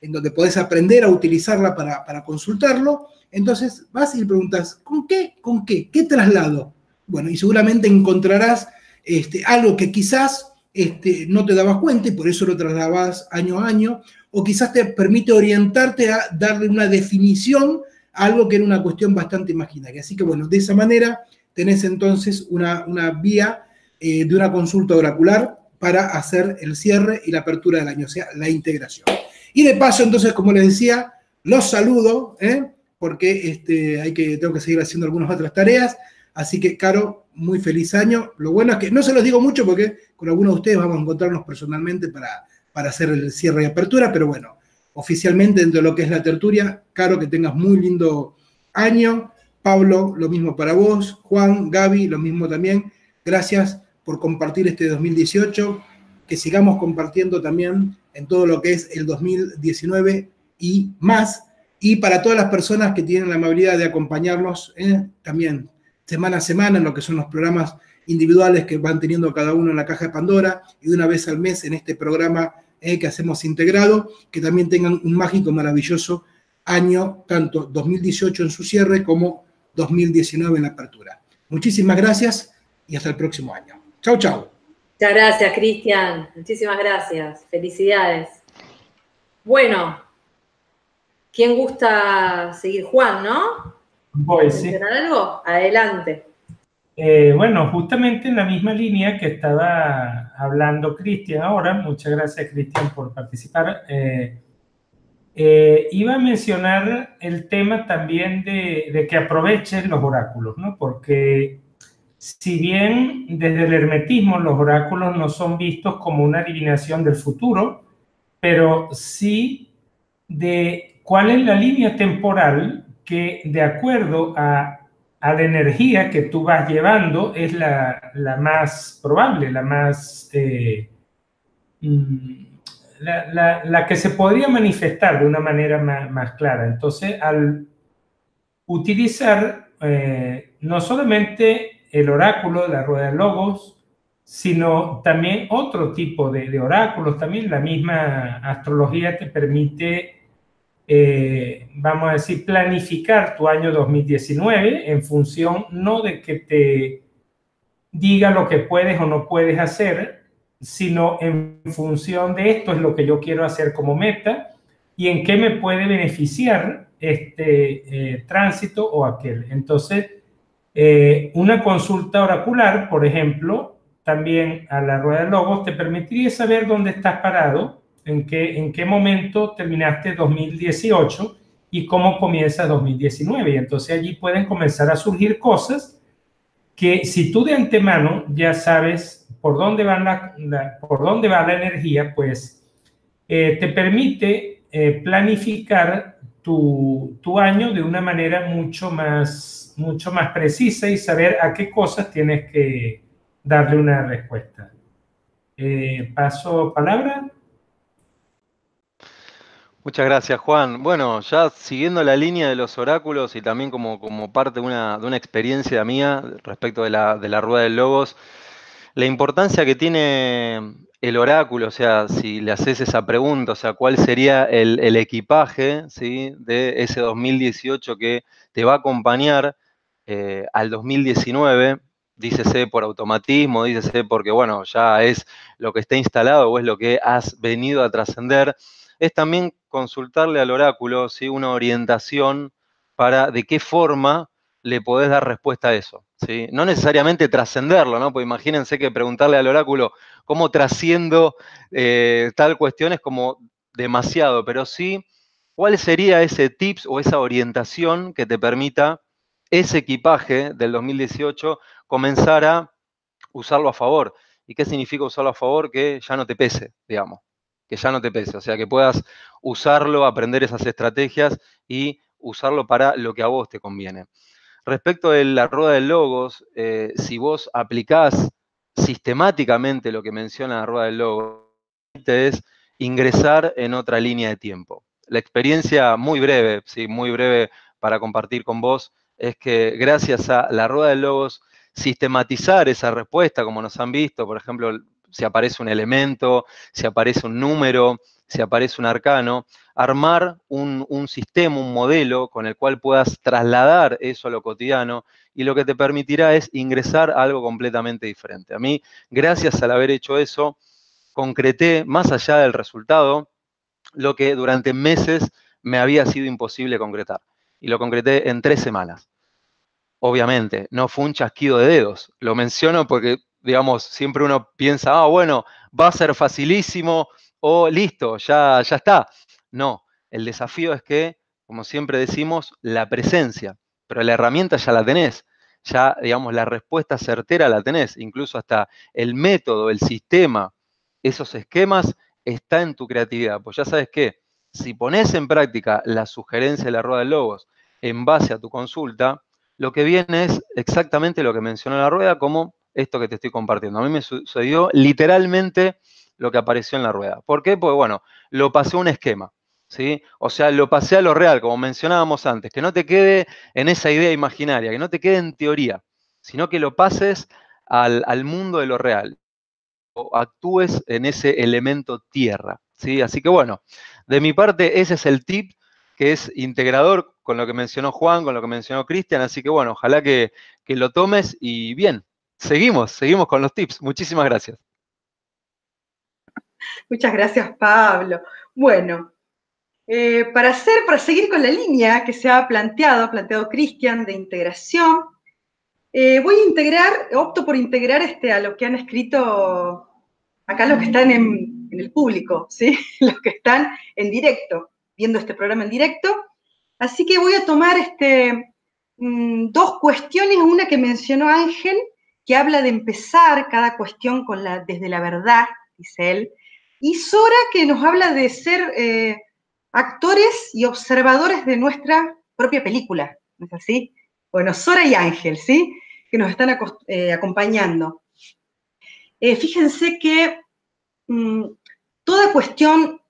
en donde podés aprender a utilizarla para, consultarlo. Entonces vas y le preguntas, ¿con qué? ¿Con qué? ¿Qué traslado? Bueno, y seguramente encontrarás este, algo que quizás este, no te dabas cuenta y por eso lo trasladabas año a año, o quizás te permite orientarte a darle una definición a algo que era una cuestión bastante imaginaria. Así que bueno, de esa manera tenés entonces una, una vía eh, de una consulta oracular para hacer el cierre y la apertura del año, o sea, la integración. Y de paso, entonces, como les decía, los saludo, ¿eh? porque este, hay que, tengo que seguir haciendo algunas otras tareas. Así que, Caro, muy feliz año. Lo bueno es que no se los digo mucho porque con algunos de ustedes vamos a encontrarnos personalmente para, para hacer el cierre y apertura, pero bueno, oficialmente dentro de lo que es la tertulia, Caro, que tengas muy lindo año. Pablo, lo mismo para vos. Juan, Gaby, lo mismo también. Gracias por compartir este 2018. Que sigamos compartiendo también en todo lo que es el 2019 y más. Y para todas las personas que tienen la amabilidad de acompañarnos eh, también semana a semana en lo que son los programas individuales que van teniendo cada uno en la caja de Pandora y una vez al mes en este programa eh, que hacemos integrado, que también tengan un mágico, maravilloso año, tanto 2018 en su cierre como 2019 en la apertura. Muchísimas gracias y hasta el próximo año. Chau, chau. Muchas gracias, Cristian. Muchísimas gracias. Felicidades. Bueno, ¿quién gusta seguir? Juan, ¿no? Voy, sí. algo? Adelante. Eh, bueno, justamente en la misma línea que estaba hablando Cristian ahora, muchas gracias Cristian por participar, eh, eh, iba a mencionar el tema también de, que aprovechen los oráculos, ¿no? Porque si bien desde el hermetismo los oráculos no son vistos como una adivinación del futuro, pero sí de cuál es la línea temporal que de acuerdo a a la energía que tú vas llevando es la, más probable, la más... Eh, mm, la, que se podría manifestar de una manera más, clara. Entonces, al utilizar eh, no solamente el oráculo de la rueda de logos, sino también otro tipo de, oráculos, también la misma astrología te permite, eh, vamos a decir, planificar tu año 2019 en función no de que te diga lo que puedes o no puedes hacer, sino en función de esto es lo que yo quiero hacer como meta y en qué me puede beneficiar este eh, tránsito o aquel. Entonces, eh, una consulta oracular, por ejemplo, también a la rueda de logos, te permitiría saber dónde estás parado, en qué, en qué momento terminaste 2018 y cómo comienza 2019. Y entonces allí pueden comenzar a surgir cosas que si tú de antemano ya sabes por dónde va la, por dónde va la energía, pues eh, te permite eh, planificar tu, tu, año de una manera mucho más, mucho más precisa y saber a qué cosas tienes que darle una respuesta. Eh, paso palabra. Muchas gracias, Juan. Bueno, ya siguiendo la línea de los oráculos y también como, como parte de una, de una experiencia mía respecto de la, de la rueda de logos, la importancia que tiene el oráculo, o sea, si le haces esa pregunta, o sea, cuál sería el, equipaje ¿sí? de ese 2018 que te va a acompañar eh, al 2019, dícese por automatismo, dícese porque, bueno, ya es lo que está instalado o es lo que has venido a trascender, es también consultarle al oráculo ¿sí? una orientación para de qué forma le podés dar respuesta a eso. ¿sí? No necesariamente trascenderlo, ¿no? Pues imagínense que preguntarle al oráculo cómo trasciendo eh, tal cuestión es como demasiado, pero sí, ¿cuál sería ese tips o esa orientación que te permita ese equipaje del 2018 comenzar a usarlo a favor? ¿Y qué significa usarlo a favor? Que ya no te pese, digamos, que ya no te pese, o sea, que puedas usarlo, aprender esas estrategias y usarlo para lo que a vos te conviene. Respecto de la rueda de logos, eh, si vos aplicás sistemáticamente lo que menciona la rueda de logos, es ingresar en otra línea de tiempo. La experiencia muy breve, sí, muy breve para compartir con vos, es que gracias a la rueda de logos, sistematizar esa respuesta, como nos han visto, por ejemplo, si aparece un elemento, si aparece un número, si aparece un arcano, armar un, sistema, un modelo con el cual puedas trasladar eso a lo cotidiano y lo que te permitirá es ingresar a algo completamente diferente. A mí, gracias al haber hecho eso, concreté, más allá del resultado, lo que durante meses me había sido imposible concretar. Y lo concreté en tres semanas. Obviamente, no fue un chasquido de dedos. Lo menciono porque, digamos, siempre uno piensa, ah, bueno, va a ser facilísimo, o listo, ya, ya está. No, el desafío es que, como siempre decimos, la presencia, pero la herramienta ya la tenés, ya, digamos, la respuesta certera la tenés, incluso hasta el método, el sistema, esos esquemas, está en tu creatividad. Pues ya sabes que si pones en práctica la sugerencia de la rueda de logos en base a tu consulta, lo que viene es exactamente lo que mencionó la rueda, como esto que te estoy compartiendo. A mí me sucedió literalmente lo que apareció en la rueda. ¿Por qué? Pues bueno, lo pasé a un esquema. ¿Sí? O sea, lo pasé a lo real, como mencionábamos antes, que no te quede en esa idea imaginaria, que no te quede en teoría, sino que lo pases al, mundo de lo real, o actúes en ese elemento tierra, ¿sí? Así que bueno, de mi parte ese es el tip que es integrador con lo que mencionó Juan, con lo que mencionó Cristian, así que bueno, ojalá que, que lo tomes y bien, seguimos, seguimos con los tips. Muchísimas gracias. Muchas gracias, Pablo. Bueno, eh, para hacer, para seguir con la línea que se ha planteado, ha planteado Cristian de integración, eh, voy a integrar, opto por integrar este, a lo que han escrito acá los que están en, el público, ¿sí? los que están en directo, viendo este programa en directo. Así que voy a tomar este, mm, dos cuestiones, una que mencionó Ángel, que habla de empezar cada cuestión con la, desde la verdad, dice él, y Sora que nos habla de ser eh, actores y observadores de nuestra propia película, ¿no es así? Bueno, Sora y Ángel, ¿sí? Que nos están eh, acompañando. Eh, fíjense que mm, toda cuestión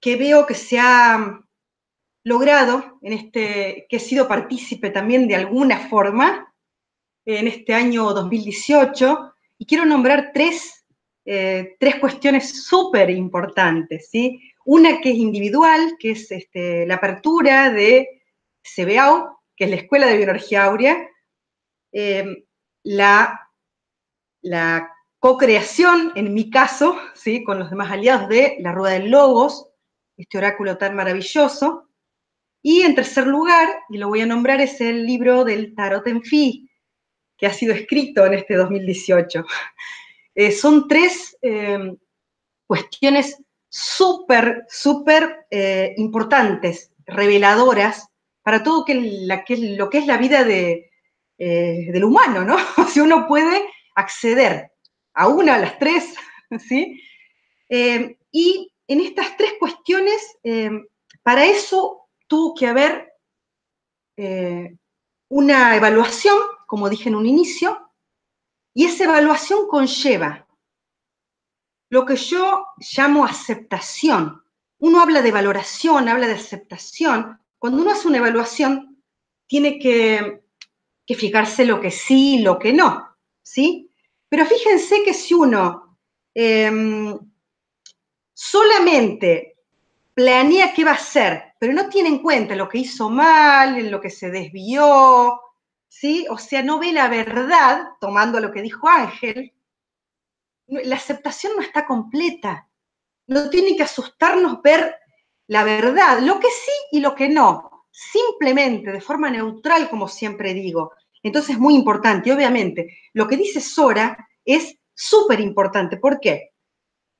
que veo que se ha logrado en este, que he sido partícipe también de alguna forma en este año 2018, y quiero nombrar tres, eh, tres cuestiones súper importantes, ¿sí? Una que es individual, que es este, la apertura de CBAO, que es la Escuela de Bioenergía Áurea, eh, la, la co-creación, en mi caso, ¿sí? con los demás aliados de la Rueda del Logos, este oráculo tan maravilloso. Y en tercer lugar, y lo voy a nombrar, es el libro del Tarot en Fi, ha sido escrito en este 2018. Eh, son tres eh, cuestiones súper, súper eh, importantes, reveladoras para todo lo que es la vida de, del humano, ¿no? si uno puede acceder a una, a las tres, ¿sí? y en estas tres cuestiones, para eso tuvo que haber una evaluación como dije en un inicio, y esa evaluación conlleva lo que yo llamo aceptación. Uno habla de valoración, habla de aceptación. Cuando uno hace una evaluación, tiene que, fijarse lo que sí, lo que no, ¿sí? Pero fíjense que si uno em, solamente planea qué va a hacer, pero no tiene en cuenta lo que hizo mal, en lo que se desvió, ¿sí? O sea, no ve la verdad, tomando lo que dijo Ángel, la aceptación no está completa. No tiene que asustarnos ver la verdad, lo que sí y lo que no, simplemente de forma neutral, como siempre digo. Entonces es muy importante, obviamente, lo que dice Sora es súper importante. ¿Por qué?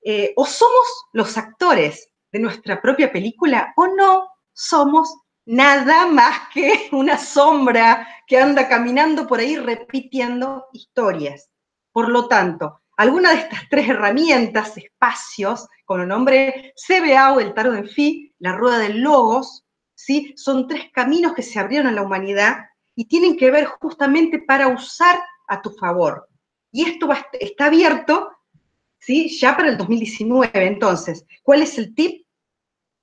Eh, o somos los actores de nuestra propia película o no somos nada más que una sombra que anda caminando por ahí repitiendo historias. Por lo tanto, alguna de estas tres herramientas, espacios, con el nombre CBA o el tarot en Fi, la rueda del logos, ¿sí? son tres caminos que se abrieron a la humanidad y tienen que ver justamente para usar a tu favor. Y esto está abierto ¿sí? ya para el 2019. Entonces, ¿cuál es el tip?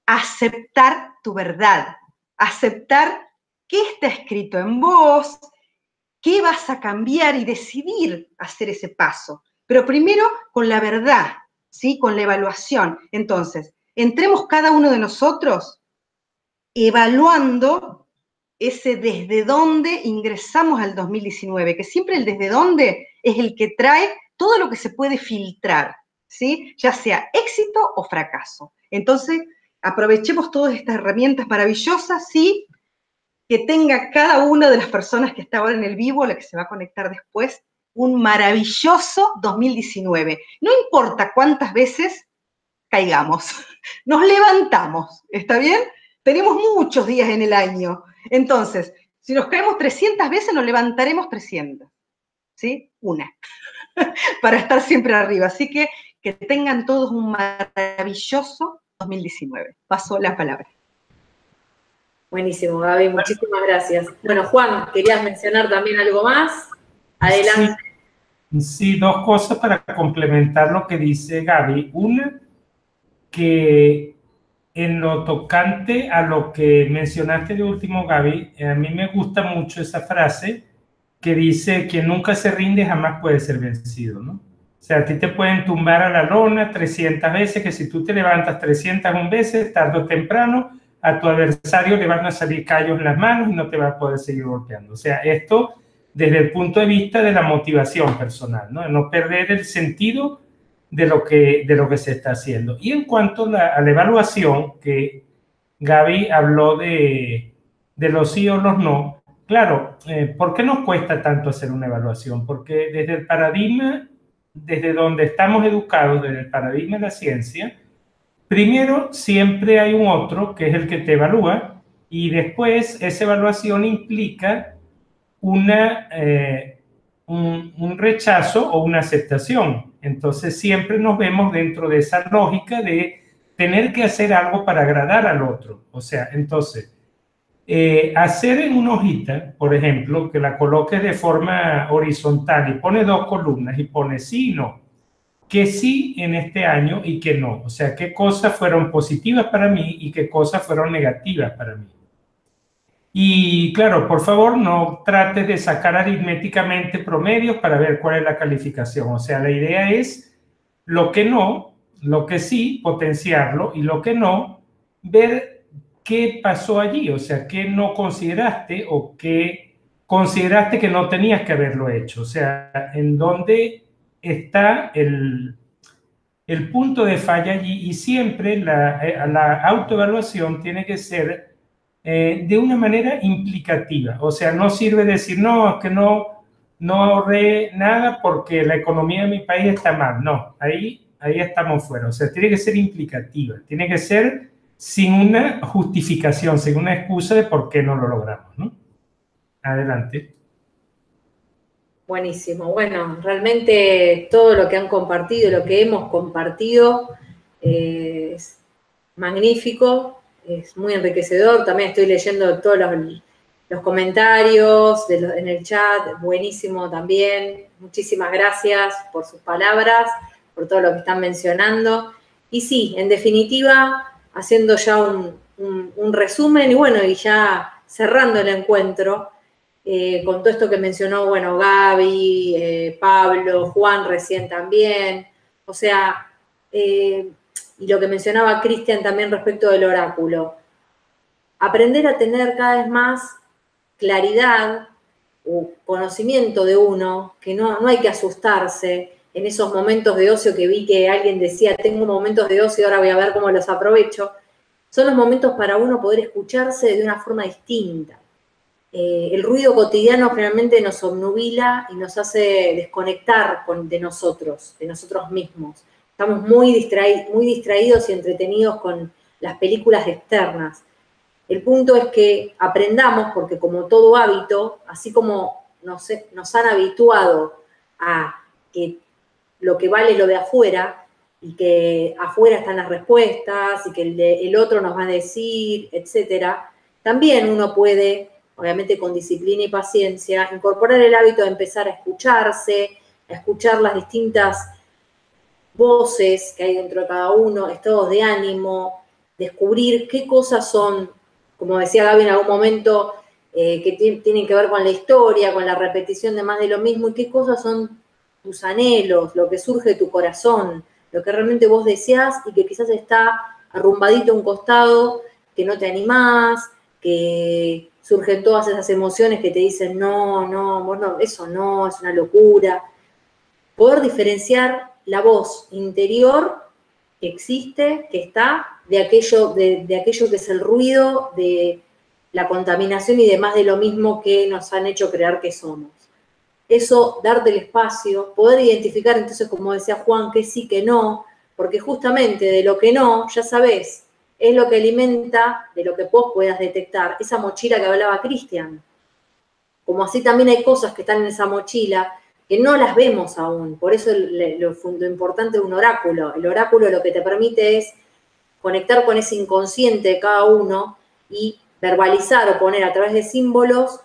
Aceptar tu verdad, aceptar qué está escrito en vos, qué vas a cambiar y decidir hacer ese paso. Pero primero con la verdad, ¿sí? Con la evaluación. Entonces, entremos cada uno de nosotros evaluando ese desde dónde ingresamos al 2019, que siempre el desde dónde es el que trae todo lo que se puede filtrar, ¿sí? Ya sea éxito o fracaso. Entonces, aprovechemos todas estas herramientas maravillosas, y que tenga cada una de las personas que está ahora en el vivo, la que se va a conectar después, un maravilloso 2019. No importa cuántas veces caigamos, nos levantamos, ¿está bien? Tenemos muchos días en el año. Entonces, si nos caemos 300 veces, nos levantaremos 300. ¿Sí? Una. Para estar siempre arriba. Así que que tengan todos un maravilloso 2019. Paso la palabra. Buenísimo, Gaby, muchísimas gracias. Bueno, Juan, ¿querías mencionar también algo más? Adelante. Sí, dos cosas para complementar lo que dice Gaby. Una, que en lo tocante a lo que mencionaste de último, Gaby, a mí me gusta mucho esa frase que dice, que nunca se rinde jamás puede ser vencido, ¿no? O sea, a ti te pueden tumbar a la lona 300 veces, que si tú te levantas 301 veces, tarde o temprano, a tu adversario le van a salir callos en las manos y no te va a poder seguir golpeando. O sea, esto desde el punto de vista de la motivación personal, ¿no? no perder el sentido de lo que, de lo que se está haciendo. Y en cuanto a la, evaluación, que Gaby habló de, de los sí o los no, claro, eh, ¿por qué nos cuesta tanto hacer una evaluación? Porque desde el paradigma desde donde estamos educados, desde el paradigma de la ciencia, primero siempre hay un otro que es el que te evalúa y después esa evaluación implica una, eh, un, un, rechazo o una aceptación. Entonces siempre nos vemos dentro de esa lógica de tener que hacer algo para agradar al otro. O sea, entonces, eh, hacer en una hojita, por ejemplo, que la coloques de forma horizontal y pone dos columnas y pone sí y no, que sí en este año y que no, o sea, qué cosas fueron positivas para mí y qué cosas fueron negativas para mí. Y claro, por favor, no trates de sacar aritméticamente promedios para ver cuál es la calificación. O sea, la idea es lo que no, lo que sí, potenciarlo y lo que no, ver qué pasó allí. O sea, qué no consideraste o qué consideraste que no tenías que haberlo hecho. O sea, en dónde está el, el punto de falla allí y siempre la, eh, la autoevaluación tiene que ser eh, de una manera implicativa. O sea, no sirve decir, no, que no, no ahorré nada porque la economía de mi país está mal. No, ahí, ahí estamos fuera. O sea, tiene que ser implicativa, tiene que ser sin una justificación, sin una excusa de por qué no lo logramos. ¿no? Adelante. Buenísimo. Bueno, realmente todo lo que han compartido, lo que hemos compartido eh, es magnífico es muy enriquecedor. También estoy leyendo todos los, comentarios en el chat, buenísimo también. Muchísimas gracias por sus palabras, por todo lo que están mencionando. Y sí, en definitiva, haciendo ya un, resumen y bueno, y ya cerrando el encuentro, eh, con todo esto que mencionó, bueno, Gaby, eh, Pablo, Juan recién también. O sea, eh, y lo que mencionaba Cristian también respecto del oráculo. Aprender a tener cada vez más claridad o conocimiento de uno, que no, no hay que asustarse en esos momentos de ocio que vi que alguien decía, tengo momentos de ocio, ahora voy a ver cómo los aprovecho. Son los momentos para uno poder escucharse de una forma distinta. Eh, el ruido cotidiano generalmente nos obnubila y nos hace desconectar con, de nosotros, de nosotros mismos. Estamos muy, muy distraídos y entretenidos con las películas externas. El punto es que aprendamos, porque como todo hábito, así como nos, nos han habituado a que lo que vale lo de afuera, y que afuera están las respuestas, y que el, el otro nos va a decir, etcétera, también uno puede, obviamente con disciplina y paciencia, incorporar el hábito de empezar a escucharse, a escuchar las distintas voces que hay dentro de cada uno, estados de ánimo, descubrir qué cosas son, como decía Gaby en algún momento, eh, que tienen que ver con la historia, con la repetición de más de lo mismo, y qué cosas son tus anhelos, lo que surge de tu corazón, lo que realmente vos deseas y que quizás está arrumbadito a un costado, que no te animás, que surgen todas esas emociones que te dicen, no, no, bueno, eso no, es una locura. Poder diferenciar la voz interior que existe, que está, de aquello, de, aquello que es el ruido, de la contaminación y demás de lo mismo que nos han hecho creer que somos. Eso, darte el espacio, poder identificar entonces, como decía Juan, que sí, que no, porque justamente de lo que no, ya sabes, es lo que alimenta de lo que vos puedas detectar, esa mochila que hablaba Cristian. Como así también hay cosas que están en esa mochila que no las vemos aún. Por eso lo, importante de un oráculo. El oráculo lo que te permite es conectar con ese inconsciente de cada uno y verbalizar o poner a través de símbolos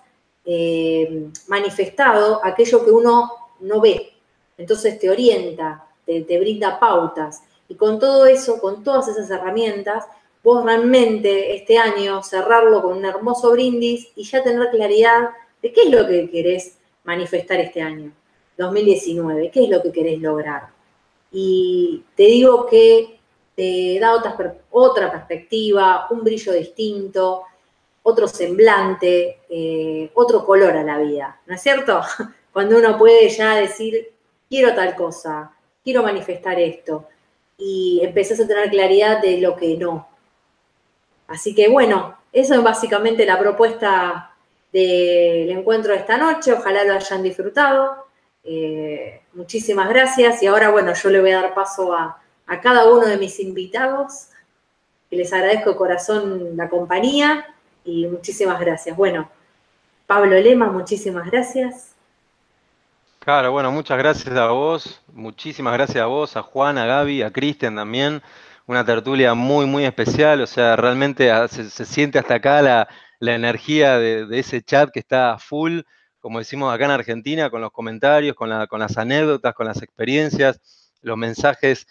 eh, manifestado aquello que uno no ve. Entonces te orienta, te, brinda pautas. Y con todo eso, con todas esas herramientas, vos realmente este año cerrarlo con un hermoso brindis y ya tener claridad de qué es lo que querés manifestar este año. 2019, ¿qué es lo que querés lograr? Y te digo que te da otra perspectiva, un brillo distinto, otro semblante, eh, otro color a la vida, ¿no es cierto? Cuando uno puede ya decir, quiero tal cosa, quiero manifestar esto, y empezás a tener claridad de lo que no. Así que bueno, eso es básicamente la propuesta del encuentro de esta noche, ojalá lo hayan disfrutado. Eh, muchísimas gracias y ahora, bueno, yo le voy a dar paso a, cada uno de mis invitados, que les agradezco de corazón la compañía y muchísimas gracias. Bueno, Pablo Lema, muchísimas gracias. Claro, bueno, muchas gracias a vos, muchísimas gracias a vos, a Juan, a Gaby, a Cristian también. Una tertulia muy, muy especial, o sea, realmente se, se siente hasta acá la, la energía de, ese chat que está full, como decimos acá en Argentina, con los comentarios, con, las anécdotas, con las experiencias, los mensajes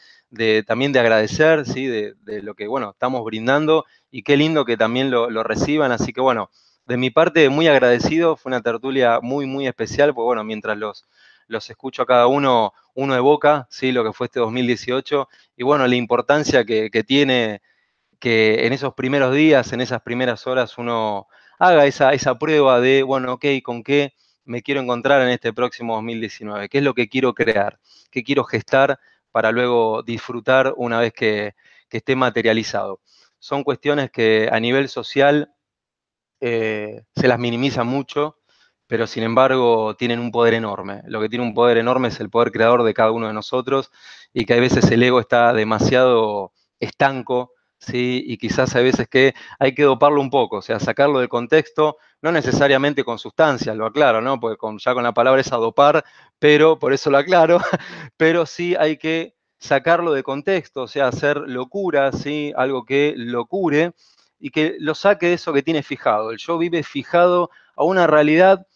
también de agradecer, ¿sí? de, lo que, bueno, estamos brindando y qué lindo que también lo, reciban. Así que, bueno, de mi parte, muy agradecido. Fue una tertulia muy, muy especial, porque, bueno, mientras los, los escucho a cada uno, uno evoca, ¿sí? Lo que fue este 2018 y, bueno, la importancia que, que tiene que en esos primeros días, en esas primeras horas, uno haga esa, esa prueba de, bueno, ok, ¿con qué me quiero encontrar en este próximo 2019? ¿Qué es lo que quiero crear? ¿Qué quiero gestar para luego disfrutar una vez que, esté materializado? Son cuestiones que a nivel social eh, se las minimiza mucho, pero sin embargo tienen un poder enorme. Lo que tiene un poder enorme es el poder creador de cada uno de nosotros y que a veces el ego está demasiado estanco Y quizás hay veces que hay que doparlo un poco, o sea, sacarlo del contexto, no necesariamente con sustancias, lo aclaro, ¿no? Porque ya con la palabra es dopar, pero, por eso lo aclaro, pero sí hay que sacarlo de contexto, o sea, hacer locura, ¿sí? Algo que lo cure y que lo saque de eso que tiene fijado. El yo vive fijado a una realidad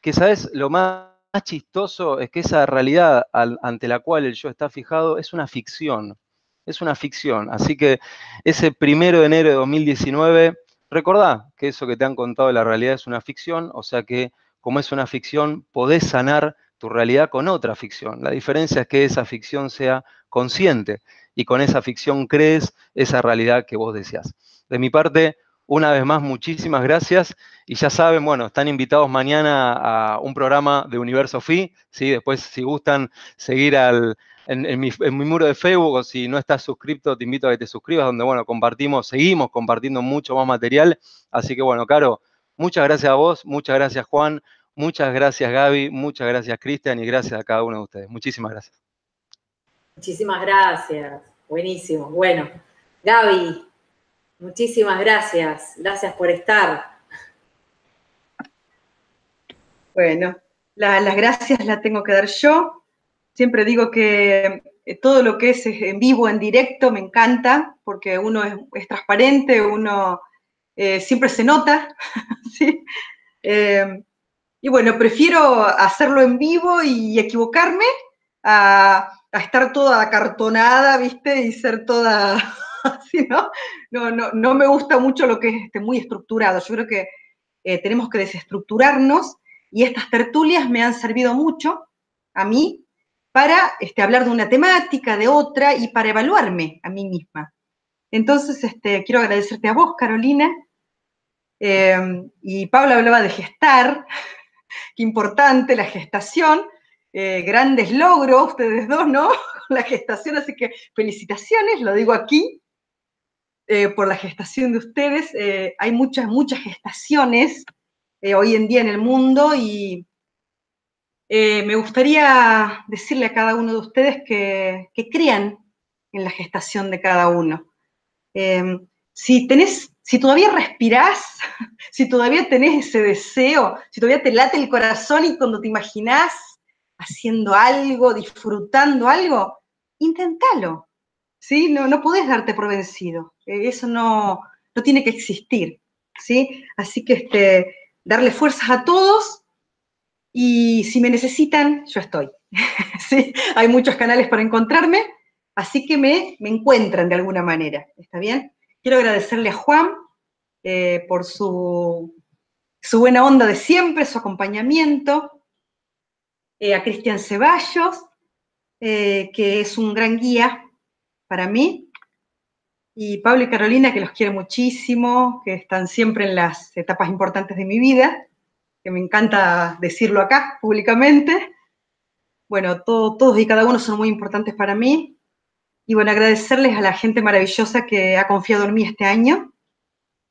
que, ¿sabes? Lo más chistoso es que esa realidad ante la cual el yo está fijado es una ficción es una ficción. Así que ese primero de enero de 2019, recordá que eso que te han contado de la realidad es una ficción, o sea que como es una ficción, podés sanar tu realidad con otra ficción. La diferencia es que esa ficción sea consciente y con esa ficción crees esa realidad que vos deseas. De mi parte, una vez más, muchísimas gracias. Y ya saben, bueno, están invitados mañana a un programa de Universo FI. ¿sí? Después, si gustan seguir al, en, mi, muro de Facebook, o si no estás suscrito, te invito a que te suscribas, donde, bueno, compartimos, seguimos compartiendo mucho más material. Así que, bueno, Caro, muchas gracias a vos, muchas gracias, Juan, muchas gracias, Gaby, muchas gracias, Cristian, y gracias a cada uno de ustedes. Muchísimas gracias. Muchísimas gracias. Buenísimo. Bueno, Gaby, muchísimas gracias. Gracias por estar. Bueno, las gracias las tengo que dar yo. Siempre digo que eh, todo lo que es en vivo, en directo, me encanta, porque uno es, transparente, uno eh, siempre se nota, ¿sí? Eh, y bueno, prefiero hacerlo en vivo y equivocarme a, estar toda acartonada, ¿viste? Y ser toda así, ¿no? No, no, no me gusta mucho lo que es este, muy estructurado. Yo creo que tenemos que desestructurarnos y estas tertulias me han servido mucho a mí para este, hablar de una temática, de otra y para evaluarme a mí misma. Entonces, este, quiero agradecerte a vos, Carolina. Eh, y Pablo hablaba de gestar, qué importante la gestación, eh, grandes logros, ustedes dos, ¿no? la gestación, así que felicitaciones, lo digo aquí, eh, por la gestación de ustedes. hay muchas, muchas gestaciones hoy en día en el mundo y eh, me gustaría decirle a cada uno de ustedes que, crean en la gestación de cada uno. Em, si tenés, si todavía respirás, si todavía tenés ese deseo, si todavía te late el corazón y cuando te imaginás haciendo algo, disfrutando algo, inténtalo. ¿Sí? No, no podés darte por vencido. Eh, eso no, no tiene que existir. ¿sí? Así que este, darle fuerzas a todos y si me necesitan, yo estoy. ¿Sí? Hay muchos canales para encontrarme, así que me, me, encuentran de alguna manera. ¿Está bien? Quiero agradecerle a Juan eh, por su, su, buena onda de siempre, su acompañamiento, eh, a Cristian Ceballos, que es un gran guía para mí, y Pablo y Carolina, que los quiero muchísimo, que están siempre en las etapas importantes de mi vida que me encanta decirlo acá públicamente. Bueno, todos y cada uno son muy importantes para mí. Y bueno, agradecerles a la gente maravillosa que ha confiado en mí este año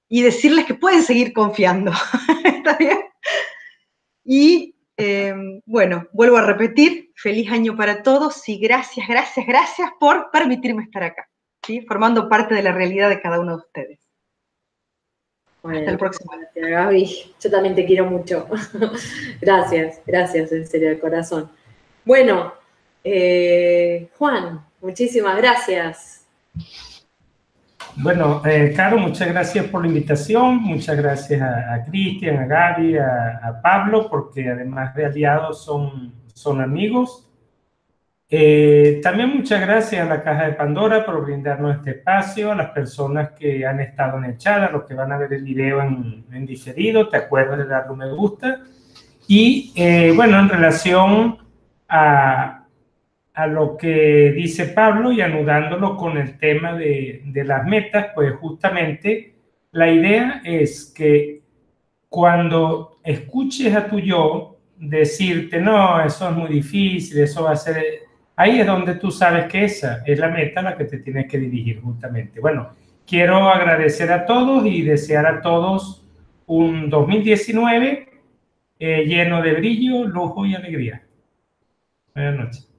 y decirles que pueden seguir confiando. ¿Está bien? Y eh, bueno, vuelvo a repetir, feliz año para todos y gracias, gracias, gracias por permitirme estar acá, ¿sí? formando parte de la realidad de cada uno de ustedes. Bueno, Hasta el próximo. Gracias, Gaby. Yo también te quiero mucho. gracias, gracias, en serio, de corazón. Bueno, eh, Juan, muchísimas gracias. Bueno, eh, Caro, muchas gracias por la invitación, muchas gracias a, Cristian, a Gaby, a, Pablo, porque además de aliados son, son amigos. Eh, también muchas gracias a la Caja de Pandora por brindarnos este espacio, a las personas que han estado en el chat, a los que van a ver el video en, en diferido, te acuerdas de darle un me gusta. Y eh, bueno, en relación a, a lo que dice Pablo y anudándolo con el tema de, de, las metas, pues justamente la idea es que cuando escuches a tu yo decirte, no, eso es muy difícil, eso va a ser, ahí es donde tú sabes que esa es la meta a la que te tienes que dirigir justamente. Bueno, quiero agradecer a todos y desear a todos un 2019 eh, lleno de brillo, lujo y alegría. Buenas noches.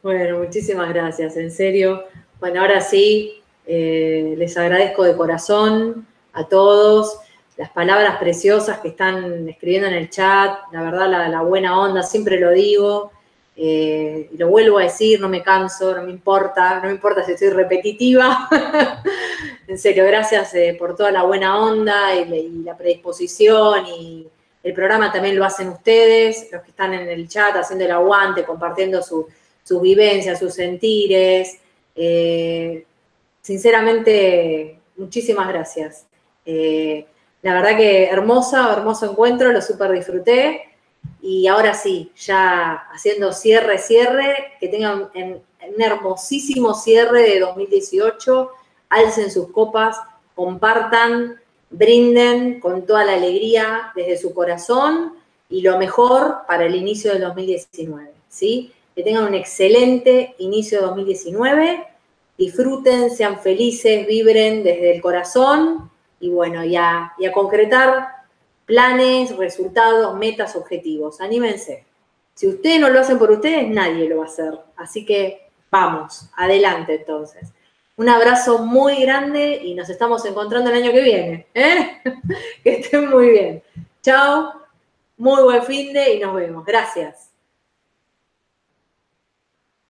Bueno, muchísimas gracias, en serio. Bueno, ahora sí, eh, les agradezco de corazón a todos las palabras preciosas que están escribiendo en el chat, la verdad, la, buena onda, siempre lo digo, eh, lo vuelvo a decir, no me canso, no me importa, no me importa si estoy repetitiva. en serio, gracias eh, por toda la buena onda y, y la predisposición y el programa también lo hacen ustedes, los que están en el chat haciendo el aguante, compartiendo su, sus vivencias, sus sentires. Eh, sinceramente, muchísimas gracias. Eh, la verdad que hermosa, hermoso encuentro, lo súper disfruté. Y ahora sí, ya haciendo cierre, cierre, que tengan un, hermosísimo cierre de 2018, alcen sus copas, compartan, brinden con toda la alegría desde su corazón y lo mejor para el inicio del 2019, ¿sí? Que tengan un excelente inicio de 2019, disfruten, sean felices, vibren desde el corazón y bueno, ya y a concretar planes, resultados, metas, objetivos. Anímense. Si ustedes no lo hacen por ustedes, nadie lo va a hacer. Así que vamos, adelante entonces. Un abrazo muy grande y nos estamos encontrando el año que viene. ¿eh? que estén muy bien. Chao, muy buen fin de y nos vemos. Gracias.